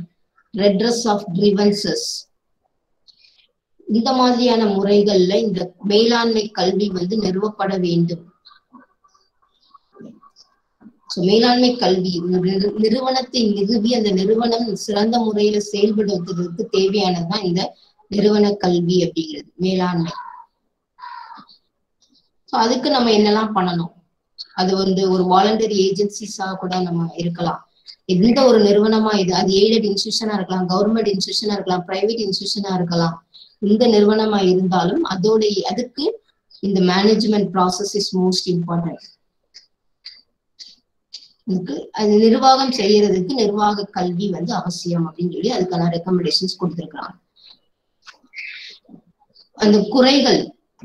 redress of grievances இந்த மாதிரியான முறைகள்ல இந்த மேலாண்மை கல்வி வந்து நிறுவப்பட வேண்டும். மேலாண்மை கல்வி நிறுவனத்தை நிறுவி அந்த நிறுவனம் சிறந்த முறையில செயல்படுவதற்கு தேவையானதுதான் இந்த நிறுவன கல்வி அப்படிங்கிறது மேலாண்மை. அதுக்கு நம்ம என்னெல்லாம் பண்ணணும்? அது வந்து ஒரு வாலண்டரி ஏஜென்சிஸா கூட நம்ம இருக்கலாம். எந்த ஒரு நிறுவனமா இது அது எய்டட் இன்ஸ்டியூஷனா இருக்கலாம் கவர்மெண்ட் இன்ஸ்டியூஷனா இருக்கலாம் பிரைவேட் இன்ஸ்டியூஷனா இருக்கலாம். இந்த நிறுவனமா இருந்தாலும் அதோட அதுக்கு இந்த management process is most important அது நிர்வாகம் செய்யறதுக்கு நிர்வாக கல்வி வந்து அவசியம் அப்படின்னு சொல்லி அதுக்கான ரெக்கமெண்டேஷன்ஸ் கொடுத்திருக்கிறாங்க. அந்த குறைகள்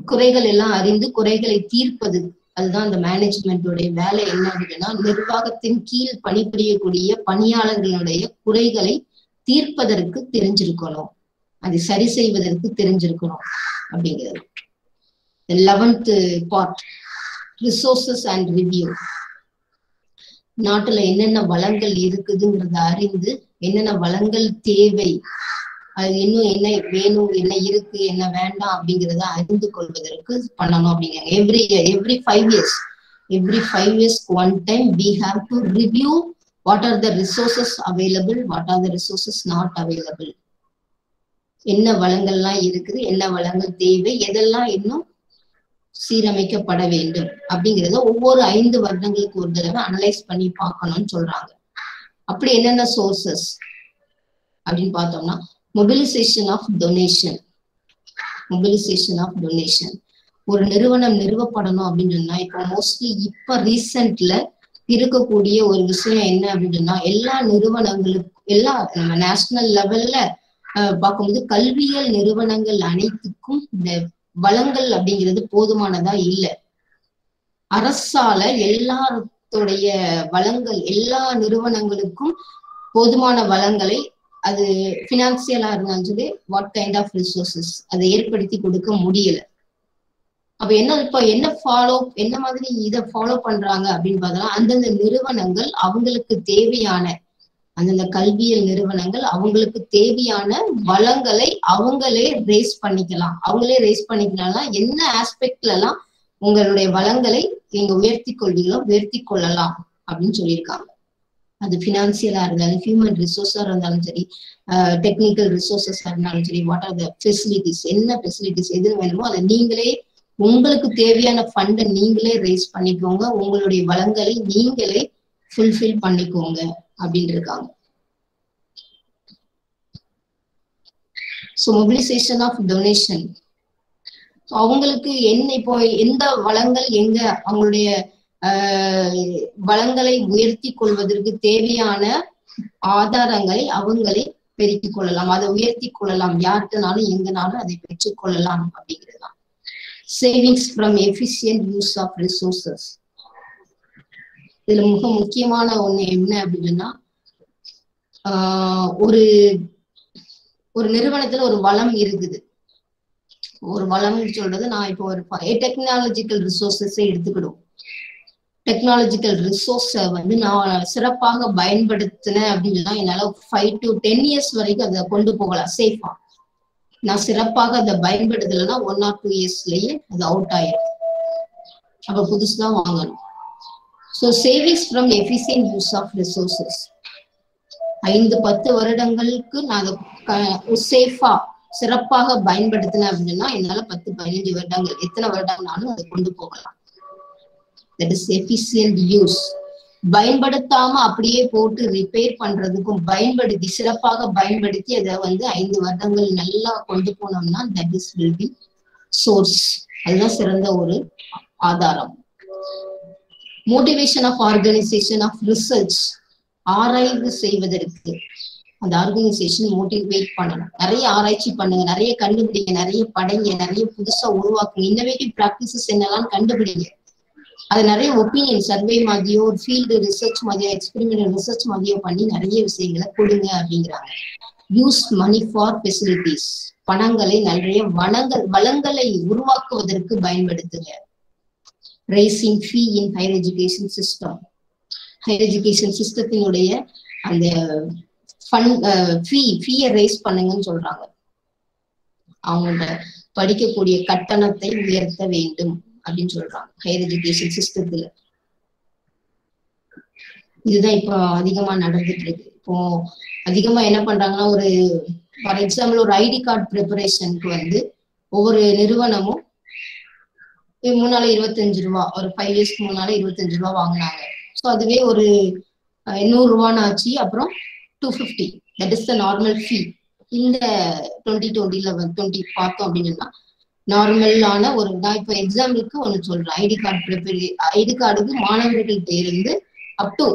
குறைகள் எல்லாம் அறிந்து குறைகளை தீர்ப்பது அதுதான் அந்த மேனேஜ்மெண்டோடைய வேலை என்ன அப்படின்னா நிர்வாகத்தின் கீழ் பணிபுரியக்கூடிய பணியாளர்களுடைய குறைகளை தீர்ப்பதற்கு தெரிஞ்சிருக்கணும். அதை சரி செய்வதற்கு தெரிஞ்சிருக்கணும் அப்படிங்கிறது. Eleventh part resources and review நாட்டுல என்னென்ன வளங்கள் இருக்குதுங்கிறத அறிந்து என்னென்ன வளங்கள் தேவை? அது இன்னும் என்ன வேணும் என்ன இருக்கு என்ன வேண்டாம் அப்படிங்கிறத அறிந்து கொள்வதற்கு பண்ணணும் அப்படிங்கிறாங்க. Every every five years every five இயர்ஸ்க்கு one time we have to review what are the resources available what are the resources not available என்ன வளங்கள்லாம் இருக்குது என்ன வளங்கள் தேவை எதெல்லாம் இன்னும் சீரமைக்கப்பட வேண்டும் அப்படிங்கறத ஒவ்வொரு ஐந்து வருடங்களுக்கு ஒரு தடவை அனலைஸ் பண்ணி பார்க்கணும்னு சொல்றாங்க. அப்படி என்னென்ன சோர்சஸ் அப்படின்னு பார்த்தோம்னா mobilisation of donation mobilisation of donation ஒரு நிறுவனம் நிறுவப்படணும் அப்படின்னு சொன்னா இப்போ மோஸ்ட்லி இப்ப ரீசெண்ட்ல இருக்கக்கூடிய ஒரு விஷயம் என்ன அப்படின்னு சொன்னா எல்லா நிறுவனங்களுக்கும் எல்லா நம்ம நேஷனல் லெவல்ல பார்க்கும்போது கல்வியல் நிறுவனங்கள் அனைத்துக்கும் இந்த வளங்கள் அப்படிங்கிறது போதுமானதா இல்லை. அரசால எல்லாத்துடைய வளங்கள் எல்லா நிறுவனங்களுக்கும் போதுமான வளங்களை அது பினான்சியலா இருந்தாலும் சொல்லி வாட் கைண்ட் ஆஃப் ரிசோர்சஸ் அதை ஏற்படுத்தி கொடுக்க முடியல. அப்ப என்ன இப்ப என்ன ஃபாலோ என்ன மாதிரி இதை ஃபாலோ பண்றாங்க அப்படின்னு பார்த்தா அந்தந்த நிறுவனங்கள் அவங்களுக்கு தேவையான அந்தந்த கல்வியல் நிறுவனங்கள் அவங்களுக்கு தேவையான வளங்களை அவங்களே ரேஸ் பண்ணிக்கலாம். அவங்களே ரேஸ் பண்ணிக்கலாம்னா என்ன ஆஸ்பெக்ட்ல எல்லாம் உங்களுடைய வளங்களை நீங்க உயர்த்தி கொள்வீங்களோ உயர்த்தி கொள்ளலாம் அப்படின்னு சொல்லியிருக்காங்க. அது பினான்சியலா இருந்தாலும் ஹியூமன் ரிசோர்ஸா இருந்தாலும் சரி டெக்னிக்கல் ரிசோர்சஸா இருந்தாலும் சரி வாட் ஆர் த ஃபெசிலிட்டிஸ் என்ன ஃபெசிலிட்டிஸ் எது வேணுமோ அதை நீங்களே உங்களுக்கு தேவையான ஃபண்டை நீங்களே ரேஸ் பண்ணிக்கோங்க. உங்களுடைய வளங்களை நீங்களே ஃபுல்ஃபில் பண்ணிக்கோங்க. அப்படின்னு இருக்காங்க ஸோ மொபிலைசேஷன் ஆஃப் டொனேஷன் அவங்களுக்கு என்ன இப்போ எந்த வளங்கள் எங்க அவங்களுடைய வளங்களை உயர்த்தி கொள்வதற்கு தேவையான ஆதாரங்களை அவங்களே பெருக்கிக் கொள்ளலாம். அதை உயர்த்தி கொள்ளலாம். யார்கிட்டனாலும் எங்கனாலும் அதை பெற்றுக் கொள்ளலாம் அப்படிங்கிறது தான் savings from efficient use of resources இதுல மிக முக்கியமான ஒண்ணு என்ன அப்படின்னா ஆஹ் ஒரு ஒரு நிறுவனத்துல ஒரு வளம் இருக்குது. ஒரு வளம் சொல்றது நான் இப்போ ஒரு டெக்னாலஜிக்கல் ரிசோர்சஸை எடுத்துக்கிடும். டெக்னாலஜிக்கல் ரிசோர்ஸை வந்து நான் சிறப்பாக பயன்படுத்தினேன் அப்படின்னு சொன்னா என்னால ஃபைவ் டு டென் இயர்ஸ் வரைக்கும் அதை கொண்டு போகலாம் சேஃபா நான் சிறப்பாக அதை பயன்படுத்தலைன்னா ஒன் ஆர் டூ இயர்ஸ்லயே அது அவுட் ஆயிடும் அப்ப புதுசுதான் வாங்கணும். So savings from efficient use of resources ஐந்து பத்து வருடங்களுக்கு நான் அதை சேஃபா சிறப்பாக பயன்படுத்தினேன் அப்படின்னா என்னால பத்து பதினஞ்சு வருடங்கள் எத்தனை வருடங்களாலும் அதை கொண்டு போகலாம். தட் இஸ் எஃபிசியன்ட் யூஸ் பயன்படுத்தாம அப்படியே போட்டு ரிப்பேர் பண்றதுக்கும் பயன்படுத்தி சிறப்பாக பயன்படுத்தி அதை வந்து ஐந்து வருடங்கள் நல்லா கொண்டு போனோம்னா that is will be source அதுதான் சிறந்த ஒரு ஆதாரம். Motivation of organisation of research ஆராய்வு செய்வதற்கு. அந்த ஆர்கனைசேஷன் மோட்டிவேட் பண்ணணும். நிறைய ஆராய்ச்சி பண்ணுங்க. நிறைய கண்டுபிடிங்க. நிறைய படைங்க. நிறைய புதுசா உருவாக்குங்க. இன்னோவேட்டிவ் ப்ராக்டிசஸ் என்னெல்லாம் கண்டுபிடிங்க. அது நிறைய ஒப்பீனியன் சர்வே மாதிரியோ ஒரு ஃபீல்டு ரிசர்ச் மாதிரியோ எக்ஸ்பெரிமெண்டல் ரிசர்ச் மாதிரியோ பண்ணி நிறைய விஷயங்களை கொடுங்க அப்படிங்கிறாங்க. யூஸ் மணி ஃபார் ஃபெசிலிட்டிஸ் பணங்களை நிறைய வளங்கள் வளங்களை உருவாக்குவதற்கு பயன்படுத்துங்க. Raising fee in higher education system higher education சிஸ்டத்தினுடைய அந்த ஃபண்ட் ஃபீ ஃபீயை ரைஸ் பண்ணுங்கன்னு சொல்றாங்க. அவங்களோட படிக்கக்கூடிய கட்டணத்தை உயர்த்த வேண்டும் அப்படின்னு சொல்றாங்க ஹையர் எஜுகேஷன் சிஸ்டத்துல இதுதான் இப்போ அதிகமா நடந்துட்டு இருக்கு. இப்போ அதிகமா என்ன பண்றாங்கன்னா ஒரு ஃபார் எக்ஸாம்பிள் ஒரு ஐடி கார்டு ப்ரிப்பரேஷனுக்கு வந்து ஒவ்வொரு நிறுவனமும் மூணால இருபத்தஞ்சு ரூபா. ஒரு ஃபைவ் இயர்ஸ்க்கு முன்னால இருபத்தஞ்சு ரூபா வாங்கினாங்க. ஸோ அதுவே ஒரு நூறு ரூபான்னு ஆச்சு. அப்புறம் two fifty that is the normal fee இந்த டுவெண்ட்டி டுவெண்ட்டில டுவெண்ட்டி பார்த்தோம் அப்படின்னா நார்மலான ஒரு நான் இப்போ எக்ஸாம்பிளுக்கு ஒன்று சொல்றேன். ஐடி கார்டு ப்ரிப்பேர் ஐடி கார்டுக்கு மாணவர்கள்ட்ட இருந்து up to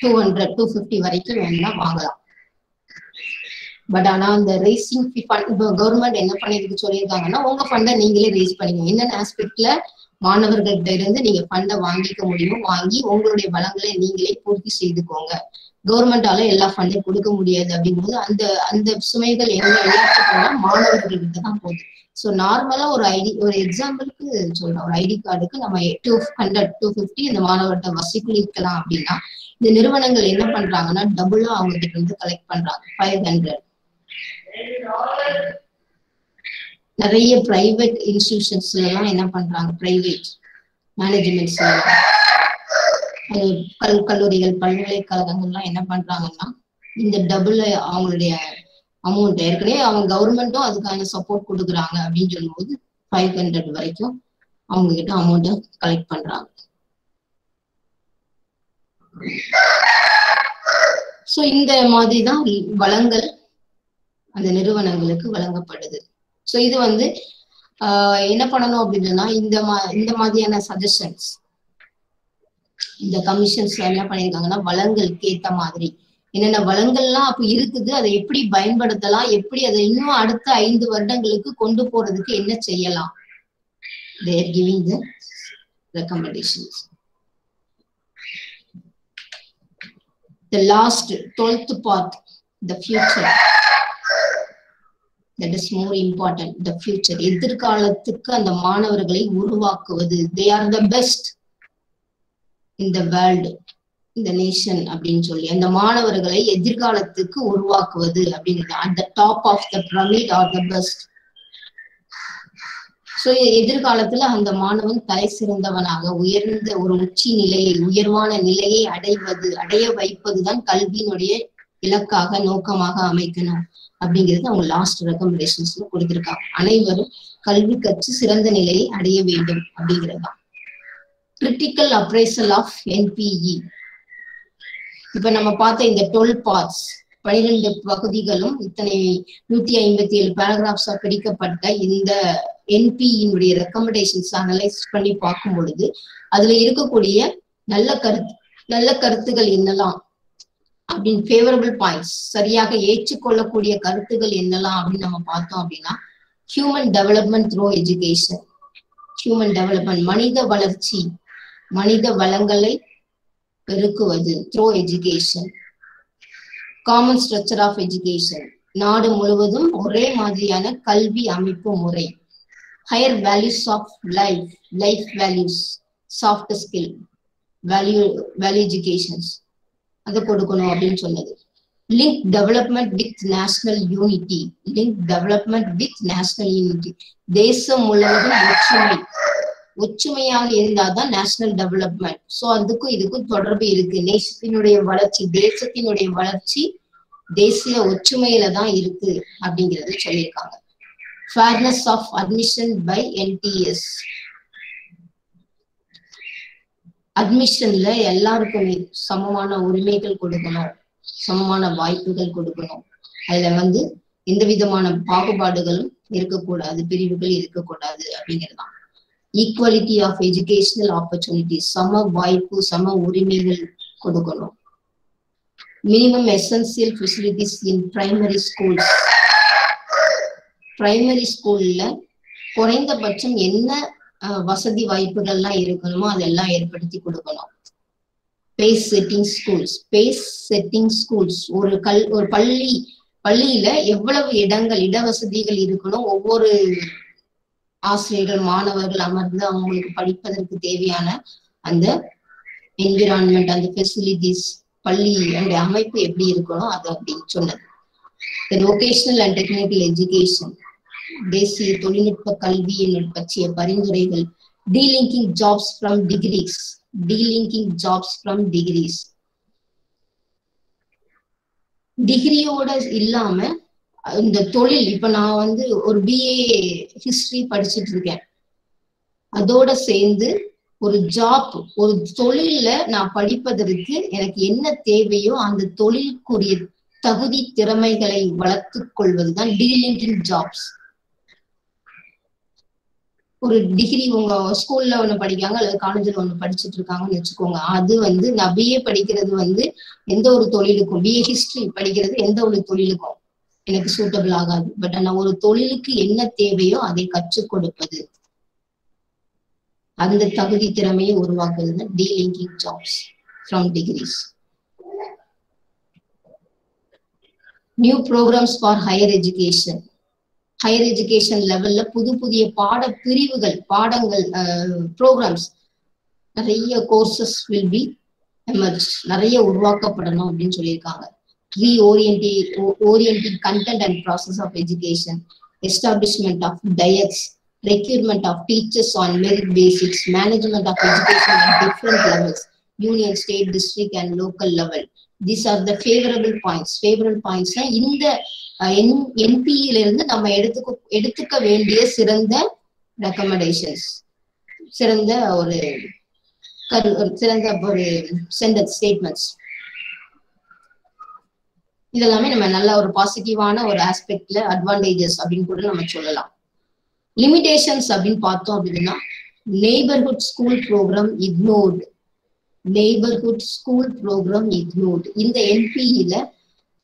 two hundred two fifty வரைக்கும் வேணா வாங்கலாம். பட் ஆனா அந்த ரேசிங் இப்போ கவர்மெண்ட் என்ன பண்ணிருக்கு சொல்லியிருக்காங்கன்னா உங்க ஃபண்டை நீங்களே ரேஸ் பண்ணிக்கோங்க என்னென்ன ஆஸ்பெக்ட்ல மாணவர்கள்ட்ட இருந்து நீங்க ஃபண்டை வாங்கிக்க முடியுமோ வாங்கி உங்களுடைய வளங்களை நீங்களே பூர்த்தி செய்துக்கோங்க. கவர்மெண்டால எல்லா ஃபண்டையும் கொடுக்க முடியாது அப்படிங்கும்போது அந்த அந்த சுமைகள் எங்க எல்லாத்துக்கும் மாணவர்கள்கிட்ட தான் போகுது. ஸோ நார்மலா ஒரு ஐடி ஒரு எக்ஸாம்பிளுக்கு சொல்றோம் ஒரு ஐடி கார்டுக்கு நம்ம டூ ஹண்ட்ரட் டூ ஃபிஃப்டி இந்த மாணவர்கிட்ட வசூலிக்கலாம் அப்படின்னா இந்த நிறுவனங்கள் என்ன பண்றாங்கன்னா டபுளா அவங்க கிட்ட இருந்து கலெக்ட் பண்றாங்க. ஃபைவ் ஹண்ட்ரட் நிறைய பிரைவேட் இன்ஸ்டிடியூஷன்ஸ்ல எல்லாம் என்ன பண்றாங்க? பிரைவேட் மேனேஜ்மெண்ட்ஸ் கல் கல்லூரிகள் பல்கலைக்கழகங்கள்லாம் என்ன பண்றாங்கன்னா இந்த டபுள் அவங்களுடைய அமௌண்ட் ஏற்கனவே அவங்க கவர்மெண்ட்டும் அதுக்கான சப்போர்ட் கொடுக்குறாங்க அப்படின்னு சொல்லும்போது ஃபைவ் ஹண்ட்ரட் வரைக்கும் அவங்க கிட்ட அமௌண்ட்டை கலெக்ட் பண்றாங்க. ஸோ இந்த மாதிரி தான் வளங்கள் அந்த நிறுவனங்களுக்கு வழங்கப்படுது. ஸோ இது வந்து என்ன பண்ணணும் அப்படின்னா இந்த மா இந்த மாதிரியான சஜஷன்ஸ் இந்த கமிஷன்ஸ் என்ன பண்ணியிருக்காங்கன்னா வளங்களுக்கு ஏத்த மாதிரி. என்னென்ன வளங்கள்லாம் அப்ப இருக்குது அதை எப்படி பயன்படுத்தலாம் எப்படி அதை இன்னும் அடுத்த ஐந்து வருடங்களுக்கு கொண்டு போறதுக்கு என்ன செய்யலாம்? They're giving the recommendations the last twelfth part the future that is more important the future எதிர்காலத்துக்கு அந்த மாணவர்களை உருவாக்குவது. They are the best in world world இந்த நேஷன் அப்படின்னு சொல்லி அந்த மாணவர்களை எதிர்காலத்துக்கு உருவாக்குவது அப்படிங்கிறது at the top of the pyramid are the best so எதிர்காலத்துல அந்த மாணவன் தலை சிறந்தவனாக உயர்ந்த ஒரு உச்சி நிலையை உயர்வான நிலையை அடைவது அடைய வைப்பதுதான் கல்வியினுடைய இலக்காக நோக்கமாக அமைக்கணும். அப்படிங்கிறது அவங்க லாஸ்ட் ரெக்கமெண்டேஷன்ஸ்ல கொடுத்திருக்காங்க. அனைவரும் கல்வி கற்று சிறந்த நிலையை அடைய வேண்டும் அப்படிங்கிறதுதான் கிரிட்டிக்கல் அப்ரைசல் ஆஃப் என்பிஇ இப்ப நம்ம பார்த்த இந்த டுவெல் பார்ட்ஸ் பனிரெண்டு பகுதிகளும் இத்தனை நூத்தி ஐம்பத்தி ஏழு பேராகிராஃப்ஸா பிரிக்கப்பட்ட இந்த என்பியினுடைய ரெக்கமெண்டேஷன்ஸ் அனலைஸ் பண்ணி பார்க்கும் பொழுது அதுல இருக்கக்கூடிய நல்ல கருத்து நல்ல கருத்துகள் என்னெல்லாம்? அப்படின்னு ஃபேவரபிள் பாயிண்ட்ஸ் சரியாக ஏற்றுக்கொள்ளக்கூடிய கருத்துகள் என்னெல்லாம் அப்படின்னு நம்ம பார்த்தோம் அப்படின்னா human development through education human development மனித வளர்ச்சி மனித வளங்களை பெருக்குவது through education common structure of education நாடு முழுவதும் ஒரே மாதிரியான கல்வி அமைப்பு முறை. Higher values of life life values soft skill value value educations அதை கொடுக்கணும் அப்படின்னு சொன்னது. Link development with national unity link development with national unity தேசம் முழுவதும் ஒற்றுமை. ஒற்றுமையாக இருந்தாதான் நேஷனல் டெவலப்மெண்ட் சோ அதுக்கும் இதுக்கும் தொடர்பு இருக்கு. நேசத்தினுடைய வளர்ச்சி தேசத்தினுடைய வளர்ச்சி தேசிய ஒற்றுமையில தான் இருக்கு அப்படிங்கறத சொல்லியிருக்காங்க. Fairness of admission by NTS அட்மிஷன்ல எல்லாருக்கும் சமமான உரிமைகள் கொடுக்கணும். சமமான வாய்ப்புகள் கொடுக்கணும். அதுல வந்து எந்த விதமான பாகுபாடுகளும் இருக்கக்கூடாது பிரிவுகள் இருக்கக்கூடாது அப்படிங்கிறதுதான். ஈக்குவாலிட்டி ஆஃப் எஜுகேஷனல் ஆப்பர்ச்சுனிட்டி சம வாய்ப்பு சம உரிமைகள் கொடுக்கணும். Minimum essential facilities in primary schools primary ஸ்கூல்ல குறைந்தபட்சம் என்ன வசதி வாய்ப்புகள்லாம் இருக்கணுமோ அதெல்லாம் ஏற்படுத்தி கொடுக்கணும். Space setting schools space setting schools ஒரு கல் ஒரு பள்ளி பள்ளியில எவ்வளவு இடங்கள் இடவசதிகள் இருக்கணும் ஒவ்வொரு ஆசிரியர்கள் மாணவர்கள் அமர்ந்து அவங்களுக்கு படிப்பதற்கு தேவையான அந்த என்விரான்மெண்ட் அந்த ஃபெசிலிட்டிஸ் பள்ளி அந்த அமைப்பு எப்படி இருக்கணும் அது அப்படின்னு சொன்னது. வொகேஷனல் அண்ட் டெக்னிக்கல் எஜுகேஷன் தேசிய தொழில்நுட்ப கல்வியின் பற்றிய பரிந்துரைகள் delinking jobs from degrees delinking jobs from degrees டிகிரியோட இல்லாம இந்த தொழில் இப்ப நான் வந்து ஒரு பிஏ ஹிஸ்டரி படிச்சுட்டு இருக்கேன். அதோட சேர்ந்து ஒரு ஜாப் ஒரு தொழில நான் படிப்பதற்கு எனக்கு என்ன தேவையோ அந்த தொழிலுக்குரிய தகுதி திறமைகளை வளர்த்து கொள்வதுதான் டீலிங்கிங் ஜாப்ஸ் ஒரு டிகிரி உங்க ஸ்கூல்ல ஒண்ணு படிக்காங்க அல்லது காலேஜ்ல ஒண்ணு படிச்சுட்டு இருக்காங்கன்னு வச்சுக்கோங்க. அது வந்து நான் பிஏ படிக்கிறது வந்து எந்த ஒரு தொழிலுக்கும் பிஏ ஹிஸ்டரி படிக்கிறது எந்த ஒரு தொழிலுக்கும் எனக்கு சூட்டபிள் ஆகாது. பட் ஆனா ஒரு தொழிலுக்கு என்ன தேவையோ அதை கற்றுக் கொடுப்பது. அந்த தகுதி திறமையை உருவாக்குறது delinking jobs from degrees new programmes for higher education higher education லெவல்ல புது புதிய பாட பிரிவுகள் பாடங்கள் ப்ரோக்ராம்ஸ் நிறைய கோர்சஸ் வில் பி எமர்ஜ் நிறைய உருவாக்கப்படணும் அப்படின்னு சொல்லியிருக்காங்க. Reorienting orienting content and process of education establishment of DIETs requirement of teachers on merit basics management of education at different levels union state district and local level these are the favourable points favourable பாயிண்ட்ஸ்னா இந்த என்பியில இருந்து நம்ம எடுத்துக்க எடுத்துக்க வேண்டிய சிறந்த recommendations சிறந்த ஒரு சிறந்த ஒரு சென்டென்ஸ் ஸ்டேட்மெண்ட்ஸ் இதெல்லாமே நம்ம நல்ல ஒரு பாசிட்டிவான ஒரு ஆஸ்பெக்ட்ல அட்வான்டேஜஸ் அப்படின்னு கூட நம்ம சொல்லலாம். லிமிடேஷன்ஸ் அப்படின்னு பார்த்தோம் அப்படின்னா neighbourhood school programme ignored neighbourhood school programme ignored இந்த என்பியில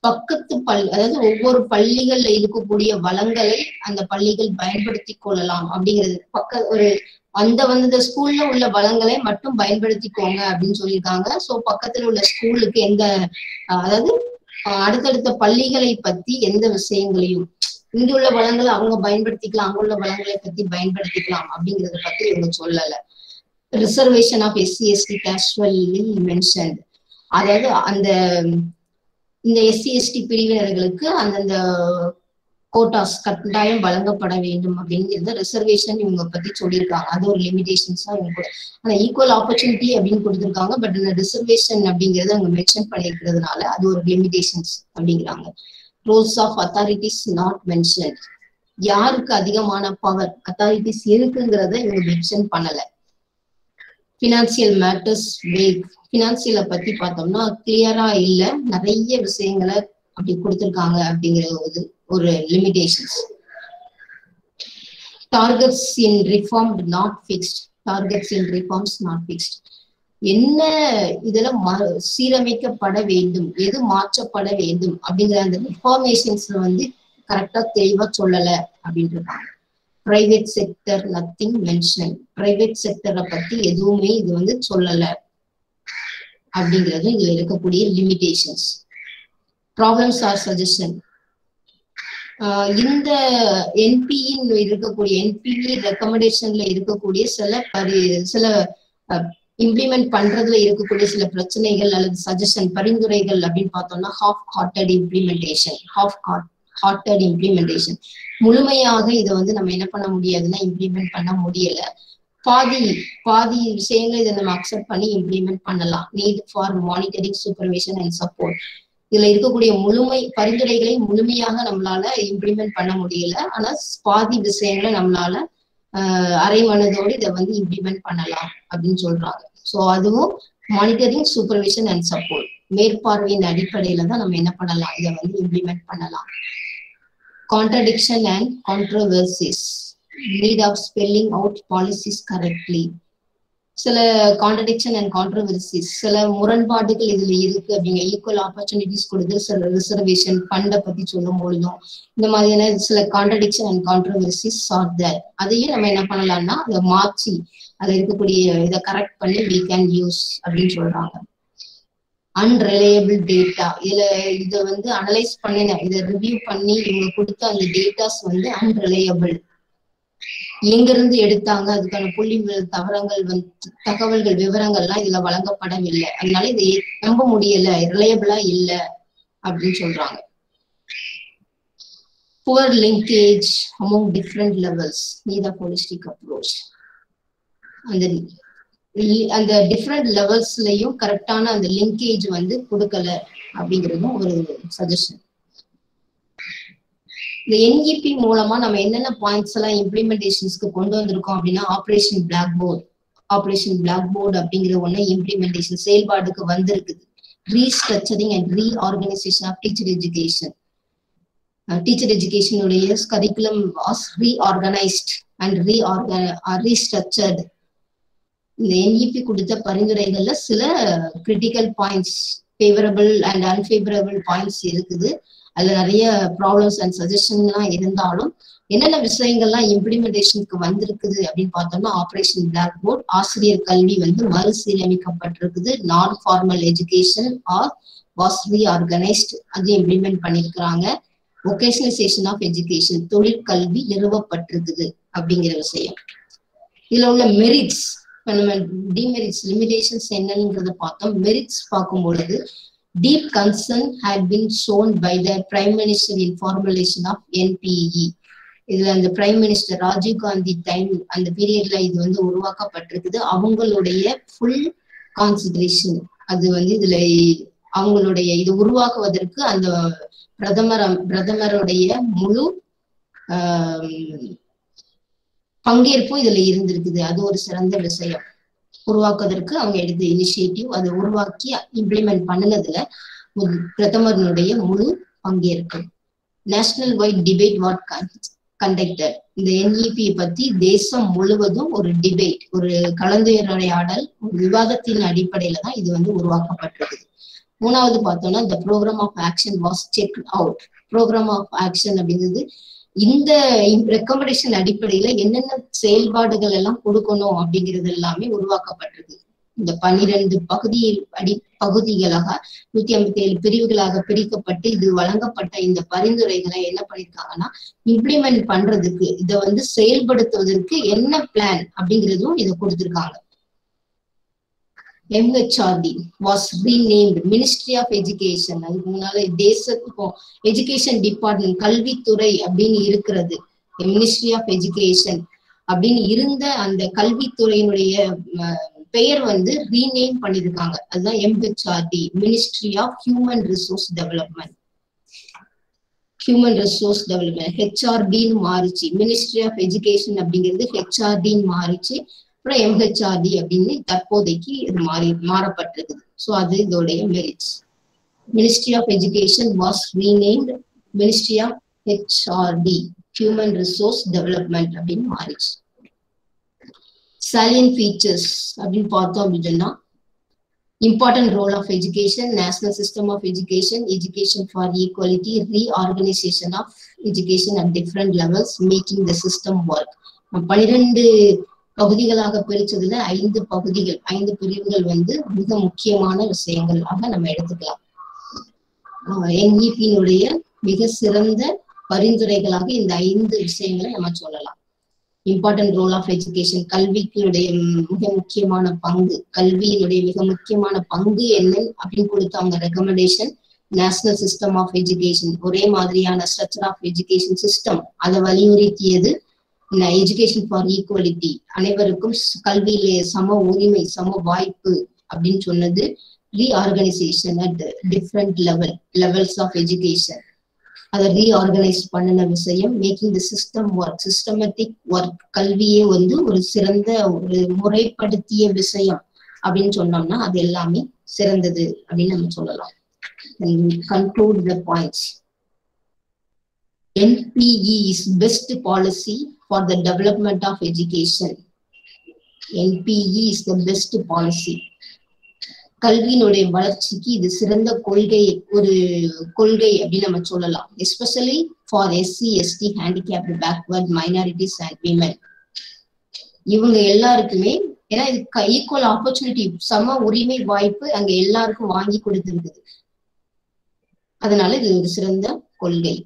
பக்கத்து பள்ளி அதாவது ஒவ்வொரு பள்ளிகள்ல இருக்கக்கூடிய வளங்களை அந்த பள்ளிகள் பயன்படுத்தி கொள்ளலாம் அப்படிங்கிறது. பக்க ஒரு அந்த வந்து ஸ்கூல்ல உள்ள வளங்களை மட்டும் பயன்படுத்திக்கோங்க அப்படின்னு சொல்லியிருக்காங்க. சோ பக்கத்துல உள்ள ஸ்கூலுக்கு எந்த அதாவது அடுத்தடுத்த பள்ளிகளை பத்தி எந்த விஷயங்களையும் இங்குள்ள வளங்களை அவங்க பயன்படுத்திக்கலாம் அங்க உள்ள வளங்களை பத்தி பயன்படுத்திக்கலாம் அப்படிங்கறத பத்தி இவங்க சொல்லலை. Reservation of SC ST casually mention அதாவது அந்த இந்த எஸ்சி எஸ்டி பிரிவினர்களுக்கு அந்தந்த கோட்டாஸ் கட்டாயம் வழங்கப்பட வேண்டும் அப்படிங்கிறது ரிசர்வேஷன் இவங்க பத்தி சொல்லியிருக்காங்க. அது ஒரு லிமிடேஷன்ஸா இவங்க அந்த ஆனா ஈக்குவல் ஆப்பர்ச்சுனிட்டி அப்படின்னு கொடுத்துருக்காங்க. பட் இந்த ரிசர்வேஷன் அப்படிங்கறத அவங்க மென்ஷன் பண்ணிருக்கிறதுனால அது ஒரு லிமிடேஷன்ஸ் அப்படிங்கிறாங்க. Roles of authorities not mention யாருக்கு அதிகமான பவர் அத்தாரிட்டிஸ் இருக்குங்கிறத இவங்க மென்ஷன் பண்ணலை. ஃபினான்சியல் மேட்டர்ஸ் வேக் ஃபினான்சியலை பத்தி பார்த்தோம்னா கிளியரா இல்ல. நிறைய விஷயங்களை அப்படி கொடுத்திருக்காங்க அப்படிங்கிற ஒரு ஒரு limitations targets in reformed not fixed targets in reforms not fixed என்ன இதுல ம- சீரமைக்கப்பட வேண்டும்? எது மாற்றப்பட வேண்டும்? அப்படிங்கிற அந்த ரிஃபார்மேஷன்ஸ்ல வந்து கரெக்டா தெளிவா சொல்லல அப்படின்னு இருக்காங்க. Private sector nothing mention private செக்டரை பத்தி எதுவுமே இது வந்து சொல்லல. அப்படிங்கிறது இதுல இருக்கக்கூடிய லிமிடேஷன்ஸ் ப்ராப்ளம்ஸ் ஆர் சஜஷன் இந்த என்பியின் இருக்கக்கூடிய என்பிஇ ரெக்கமெண்டேஷன்ல இருக்கக்கூடிய சில பரி சில இம்ப்ளிமெண்ட் பண்றதுல இருக்கக்கூடிய சில பிரச்சனைகள் அல்லது சஜஷன் பரிந்துரைகள் அப்படின்னு பார்த்தோம்னா half hearted implementation half hearted implementation முழுமையாக இதை வந்து நம்ம என்ன பண்ண முடியாதுன்னா இம்ப்ளிமெண்ட் பண்ண முடியல. பாதி பாதி விஷயங்களை இதை நம்ம அக்செப்ட் பண்ணி இம்ப்ளிமெண்ட் பண்ணலாம். Need for monitoring supervision and support இதுல இருக்கக்கூடிய முழுமை பரிந்துரைகளை முழுமையாக நம்மளால இம்ப்ளிமெண்ட் பண்ண முடியல. ஆனா பாதி விஷயங்களை நம்மளால ஆஹ் அரை மனதோடு இதை வந்து இம்ப்ளிமெண்ட் பண்ணலாம் அப்படின்னு சொல்றாங்க. ஸோ அதுவும் மானிட்டரிங் சூப்பர்விஷன் அண்ட் சப்போர்ட் மேற்பார்வையின் அடிப்படையில தான் நம்ம என்ன பண்ணலாம்? இதை வந்து இம்ப்ளிமெண்ட் பண்ணலாம். Contradiction and controversies, need of spelling out policies correctly சில கான்ட்ரடிக்ஷன் அண்ட் கான்ட்ரவர்சிஸ் சில முரண்பாடுகள் இதுல இருக்கு அப்படிங்க. ஈக்குவல் ஆப்பர்ச்சுனிட்டிஸ் கொடுத்து சில ரிசர்வேஷன் ஃபண்டை பத்தி சொல்லும் பொழுதும் இந்த மாதிரியான சில contradiction and controversies are there அதையும் நம்ம என்ன பண்ணலாம்னா அதை மாற்றி அதில் இருக்கக்கூடிய இதை கரெக்ட் பண்ணி வி கேன் யூஸ் அப்படின்னு சொல்றாங்க. அன்ரிலையபிள் டேட்டா இதுல இதை வந்து அனலைஸ் பண்ணின இதை ரிவ்யூ பண்ணி இவங்க கொடுத்த அந்த டேட்டாஸ் வந்து அன்ரிலையபிள் எங்க இருந்து எடுத்தாங்க? அதுக்கான புள்ளி தவறங்கள் வந்து தகவல்கள் விவரங்கள்லாம் இதுல வழங்கப்படவில்லை. அதனால இதை நம்ப முடியல. ரிலையபிளா இல்ல அப்படின்னு சொல்றாங்க. Poor linkage among different levels நீதா போலிஸ்டிக் holistic அந்த அந்த டிஃப்ரெண்ட் லெவல்ஸ்லயும் கரெக்டான அந்த லிங்கேஜ் வந்து கொடுக்கல அப்படிங்கிறதும் ஒரு சஜஷன் இந்த என்இபி மூலமா நம்ம என்னென்ன பாயிண்ட்ஸ் எல்லாம் இம்ப்ளிமெண்டேஷன்ஸ்க்கு கொண்டு வந்திருக்கோம் அப்படின்னா operation blackboard operation blackboard அப்படிங்கிற ஒண்ணு இம்ப்ளிமெண்டேஷன் செயல்பாடுக்கு வந்திருக்குது restructuring and reorganisation of teacher education teacher எஜுகேஷனுடைய curriculum was reorganised and ரீஆர்கன ரீஸ்ட்ரக்சர்டு இந்த என்இபி கொடுத்த பரிந்துரைகள்ல சில critical points favourable and unfavourable points இருக்குது. அதுல நிறைய ப்ராப்ளம்ஸ் அண்ட் சஜஷன்லாம் இருந்தாலும் என்னென்ன விஷயங்கள்லாம் இம்ப்ளிமெண்டேஷனுக்கு வந்திருக்குது அப்படின்னு பார்த்தோம்னா ஆபரேஷன் பிளாக் போர்ட் ஆசிரியர் கல்வி வந்து மறுசீரமைக்கப்பட்டிருக்குது. Non formal education are was reorganised அது இம்ப்ளிமெண்ட் பண்ணியிருக்கிறாங்க. ஒகேஷனலைசேஷன் ஆஃப் எஜுகேஷன் தொழிற்கல்வி நிறுவப்பட்டிருக்குது அப்படிங்கிற விஷயம். இதுல உள்ள மெரிட்ஸ் இப்ப நம்ம டிமெரிட்ஸ் லிமிடேஷன்ஸ் என்னங்கிறத பார்த்தோம். மெரிட்ஸ் பார்க்கும் பொழுது deep concern had been shown by the prime minister in formulation of NPE இதுல அந்த prime minister Rajiv Gandhi time அந்த பீரியட்ல இது வந்து உருவாக்கப்பட்டிருக்குது. அவங்களுடைய ஃபுல் கான்சன்ட்ரேஷன் அது வந்து இதுல அவங்களுடைய இது உருவாக்குவதற்கு அந்த பிரதமர் பிரதமருடைய முழு ஆஹ் பங்கேற்பும் இதுல இருந்திருக்குது. அது ஒரு சிறந்த விஷயம். உருவாக்குவதற்கு அவங்க எடுத்த இனிஷியேட்டிவ் அதை உருவாக்கி இம்ப்ளிமெண்ட் பண்ணினதுல பிரதமரனுடைய முழு பங்கேற்பு. National wide debate was conducted இந்த என்இபி பத்தி தேசம் முழுவதும் ஒரு டிபேட் ஒரு கலந்துரையாடல் ஒரு விவாதத்தின் அடிப்படையில தான் இது வந்து உருவாக்கப்பட்டிருக்குது மூணாவது பார்த்தோம்னா இந்த programme of action was check out programme of action அப்படிங்கிறது இந்த ரெக்கமெண்டேஷன் அடிப்படையில என்னென்ன செயல்பாடுகள் எல்லாம் கொடுக்கணும் அப்படிங்கிறது எல்லாமே உருவாக்கப்பட்டிருக்கு இந்த பன்னிரண்டு பகுதியில் அடி பகுதிகளாக நூத்தி ஐம்பத்தி ஏழு பிரிவுகளாக பிரிக்கப்பட்டு இது வழங்கப்பட்ட இந்த பரிந்துரைகளை என்ன பண்ணிருக்காங்கன்னா இம்ப்ளிமெண்ட் பண்றதுக்கு இதை வந்து செயல்படுத்துவதற்கு என்ன பிளான் அப்படிங்கிறதும் இதை கொடுத்திருக்காங்க. MHRD was renamed ministry of education அதுக்கு முன்னால தேசத்துக்கும் எஜுகேஷன் டிபார்ட்மெண்ட் கல்வித்துறை அப்படின்னு இருக்கிறது. மினிஸ்ட்ரி ஆஃப் எஜுகேஷன் அப்படின்னு இருந்த அந்த கல்வித்துறையினுடைய பெயர் வந்து ரீநேம் பண்ணிருக்காங்க அதுதான் MHRD ministry of human resource development human resource development ஹெச்ஆர்டின்னு மாறிச்சு. மினிஸ்ட்ரி ஆஃப் எஜுகேஷன் அப்படிங்கிறது ஹெச்ஆர்டின்னு மாறிச்சு. அப்புறம் எம்ஹெச்ஆர்டி அப்படின்னு தற்போதைக்கு இது மாறி மாறப்பட்டிருக்குது ஸோ அது இதோடைய merits ministry of education was renamed ministry of HRD human resource development அப்படின்னு மாறிச்சு சலியன் ஃபீச்சர்ஸ் அப்படின்னு பார்த்தோம் அப்படின்னா important role of education national system of education education for equality reorganisation of education at different levels making the system work பன்னிரெண்டு பகுதிகளாக பிரிச்சதுல ஐந்து பகுதிகள் ஐந்து பிரிவுகள் வந்து மிக முக்கியமான விஷயங்களாக நம்ம எடுத்துக்கலாம். என்இபியினுடைய மிக சிறந்த பரிந்துரைகளாக இந்த ஐந்து விஷயங்களை நம்ம சொல்லலாம். இம்பார்ட்டன்ட் ரோல் ஆஃப் எஜுகேஷன் கல்விக்குடைய மிக முக்கியமான பங்கு கல்வியினுடைய மிக முக்கியமான பங்கு என்ன அப்படின்னு கொடுத்தாங்க recommendation national system of education ஒரே மாதிரியான ஸ்ட்ரக்சர் ஆஃப் எஜுகேஷன் சிஸ்டம் அதை வலியுறுத்தியது எஜுகேஷன் ஃபார் ஈக்குவாலிட்டி அனைவருக்கும் கல்வியிலே சம உரிமை சம வாய்ப்பு அப்படின்னு சொன்னது reorganisation at different level levels of education அதை ரீஆர்கனைஸ் பண்ணின விஷயம் making the system work systematic work கல்வியே வந்து ஒரு சிறந்த ஒரு முறைப்படுத்திய விஷயம் அப்படின்னு சொன்னோம்னா அது எல்லாமே சிறந்தது அப்படின்னு நம்ம சொல்லலாம். Conclude the points NPE is best policy for the development of education. NPE is the best policy. கல்வியினுடைய வளர்ச்சிக்கு இது சிறந்த கொள்கை ஒரு கொள்கை அப்படின்னு நம்ம சொல்லலாம் especially for SC ST handicapped backward minorities and women இவங்க எல்லாருக்குமே ஏன்னா இது ஈக்குவல் ஆப்பர்ச்சுனிட்டி சம உரிமை வாய்ப்பு அங்க எல்லாருக்கும் வாங்கி கொடுத்துருக்குது அதனால இது ஒரு சிறந்த கொள்கை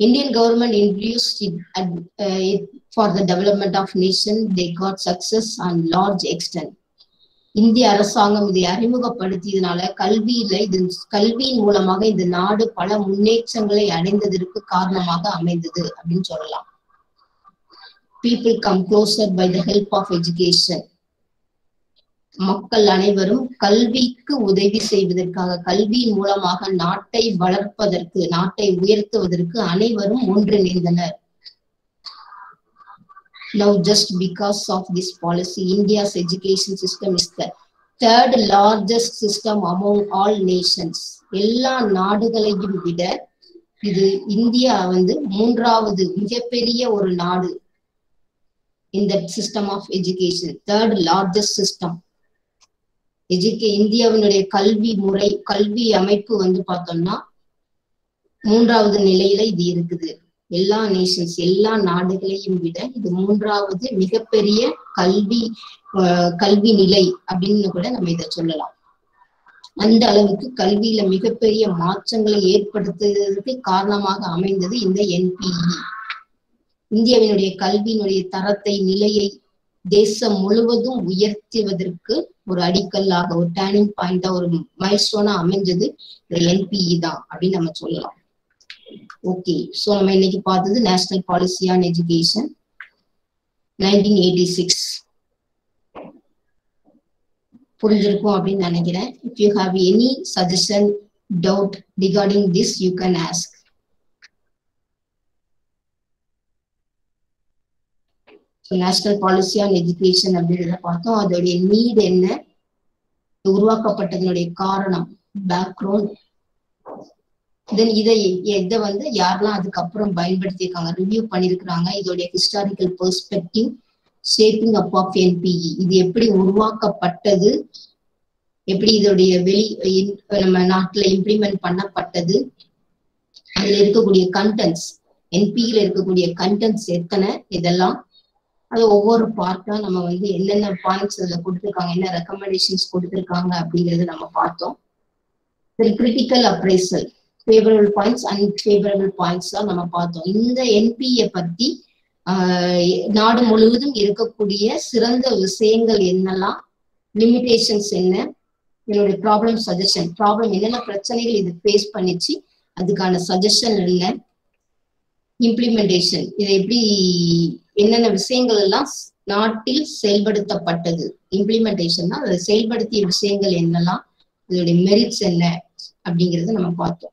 Indian government introduced it, uh, it for the development of nation. They got success on large extent. இந்திய அரசாங்கம் இதை அறிமுகப்படுத்தியதுனால கல்வியில இது கல்வியின் மூலமாக இந்த நாடு பல முன்னேற்றங்களை அடைந்ததற்கு காரணமாக அமைந்தது அப்படின்னு சொல்லலாம் people come closer by the help of education மக்கள் அனைவரும் கல்விக்கு உதவி செய்வதற்காக கல்வியின் மூலமாக நாட்டை வளர்ப்பதற்கு நாட்டை உயர்த்துவதற்கு அனைவரும் ஒன்றிணைந்தனர் Now, just because of this policy, India's education system is the third largest system among all nations. எல்லா நாடுகளையும் விட இது இந்தியா வந்து மூன்றாவது மிகப்பெரிய ஒரு நாடு இந்த system of education third largest system எஜுகே இந்தியாவினுடைய கல்வி முறை கல்வி அமைப்பு வந்து பார்த்தோம்னா மூன்றாவது நிலையில இது இருக்குது. எல்லா நேஷன்ஸ் எல்லா நாடுகளையும் விட இது மூன்றாவது மிகப்பெரிய கல்வி கல்வி நிலை அப்படின்னு கூட நம்ம இதை சொல்லலாம். அந்த அளவுக்கு கல்வியில மிகப்பெரிய மாற்றங்களை ஏற்படுத்துவதற்கு காரணமாக அமைந்தது இந்த என்பிஇ இந்தியாவினுடைய கல்வியினுடைய தரத்தை நிலையை தேசம் முழுவதும் உயர்த்துவதற்கு ஒரு அடிக்கல்லாக ஒரு டேர்னிங் பாயிண்டா ஒரு மைல்ஸ்டோனா அமைஞ்சது இந்த என்பிஇ தான் அப்படின்னு நம்ம சொல்லலாம். ஓகே ஸோ நம்ம இன்னைக்கு பார்த்தது national policy on education nineteen eighty six புரிஞ்சிருக்கும் அப்படின்னு நினைக்கிறேன். If you have any suggestion doubt regarding this you can ask national policy on education அப்படின்றத பார்த்தோம். அதோடைய நீட் என்ன? உருவாக்கப்பட்டதனுடைய காரணம் பேக்ரவுண்ட் தென் இதை இதை வந்து யாரெல்லாம் அதுக்கப்புறம் பயன்படுத்தியிருக்காங்க ரிவ்யூ பண்ணியிருக்கிறாங்க இதோடைய historical perspective shaping up of NPE இது எப்படி உருவாக்கப்பட்டது? எப்படி இதோடைய வெளி நம்ம நாட்டில் இம்ப்ளிமெண்ட் பண்ணப்பட்டது? அதில் இருக்கக்கூடிய கண்டென்ட்ஸ் என்பியில் இருக்கக்கூடிய கண்டென்ட்ஸ் எத்தனை? இதெல்லாம் அது ஒவ்வொரு பார்ட்டா நம்ம வந்து என்னென்ன பாயிண்ட்ஸ் அதுல கொடுத்துருக்காங்க என்ன ரெக்கமெண்டேஷன்ஸ் கொடுத்துருக்காங்க அப்படிங்கறது நம்ம பார்த்தோம். Critical appraisal favourable points unfavourable points தான் நம்ம பார்த்தோம். இந்த என்பியை பத்தி நாடு முழுவதும் இருக்கக்கூடிய சிறந்த விஷயங்கள் என்னெல்லாம் லிமிடேஷன்ஸ் என்ன என்னுடைய ப்ராப்ளம் சஜஷன் ப்ராப்ளம் என்னென்ன பிரச்சனைகள் இது ஃபேஸ் பண்ணிச்சு அதுக்கான சஜஷன் என்ன இம்ப்ளிமெண்டேஷன் இதை எப்படி என்னென்ன விஷயங்கள் எல்லாம் நாட்டில் செயல்படுத்தப்பட்டது? இம்ப்ளிமெண்டேஷன்னா அதை செயல்படுத்திய விஷயங்கள் என்னெல்லாம்? இதோடைய மெரிட்ஸ் என்ன? அப்படிங்கறத நம்ம பார்த்தோம்.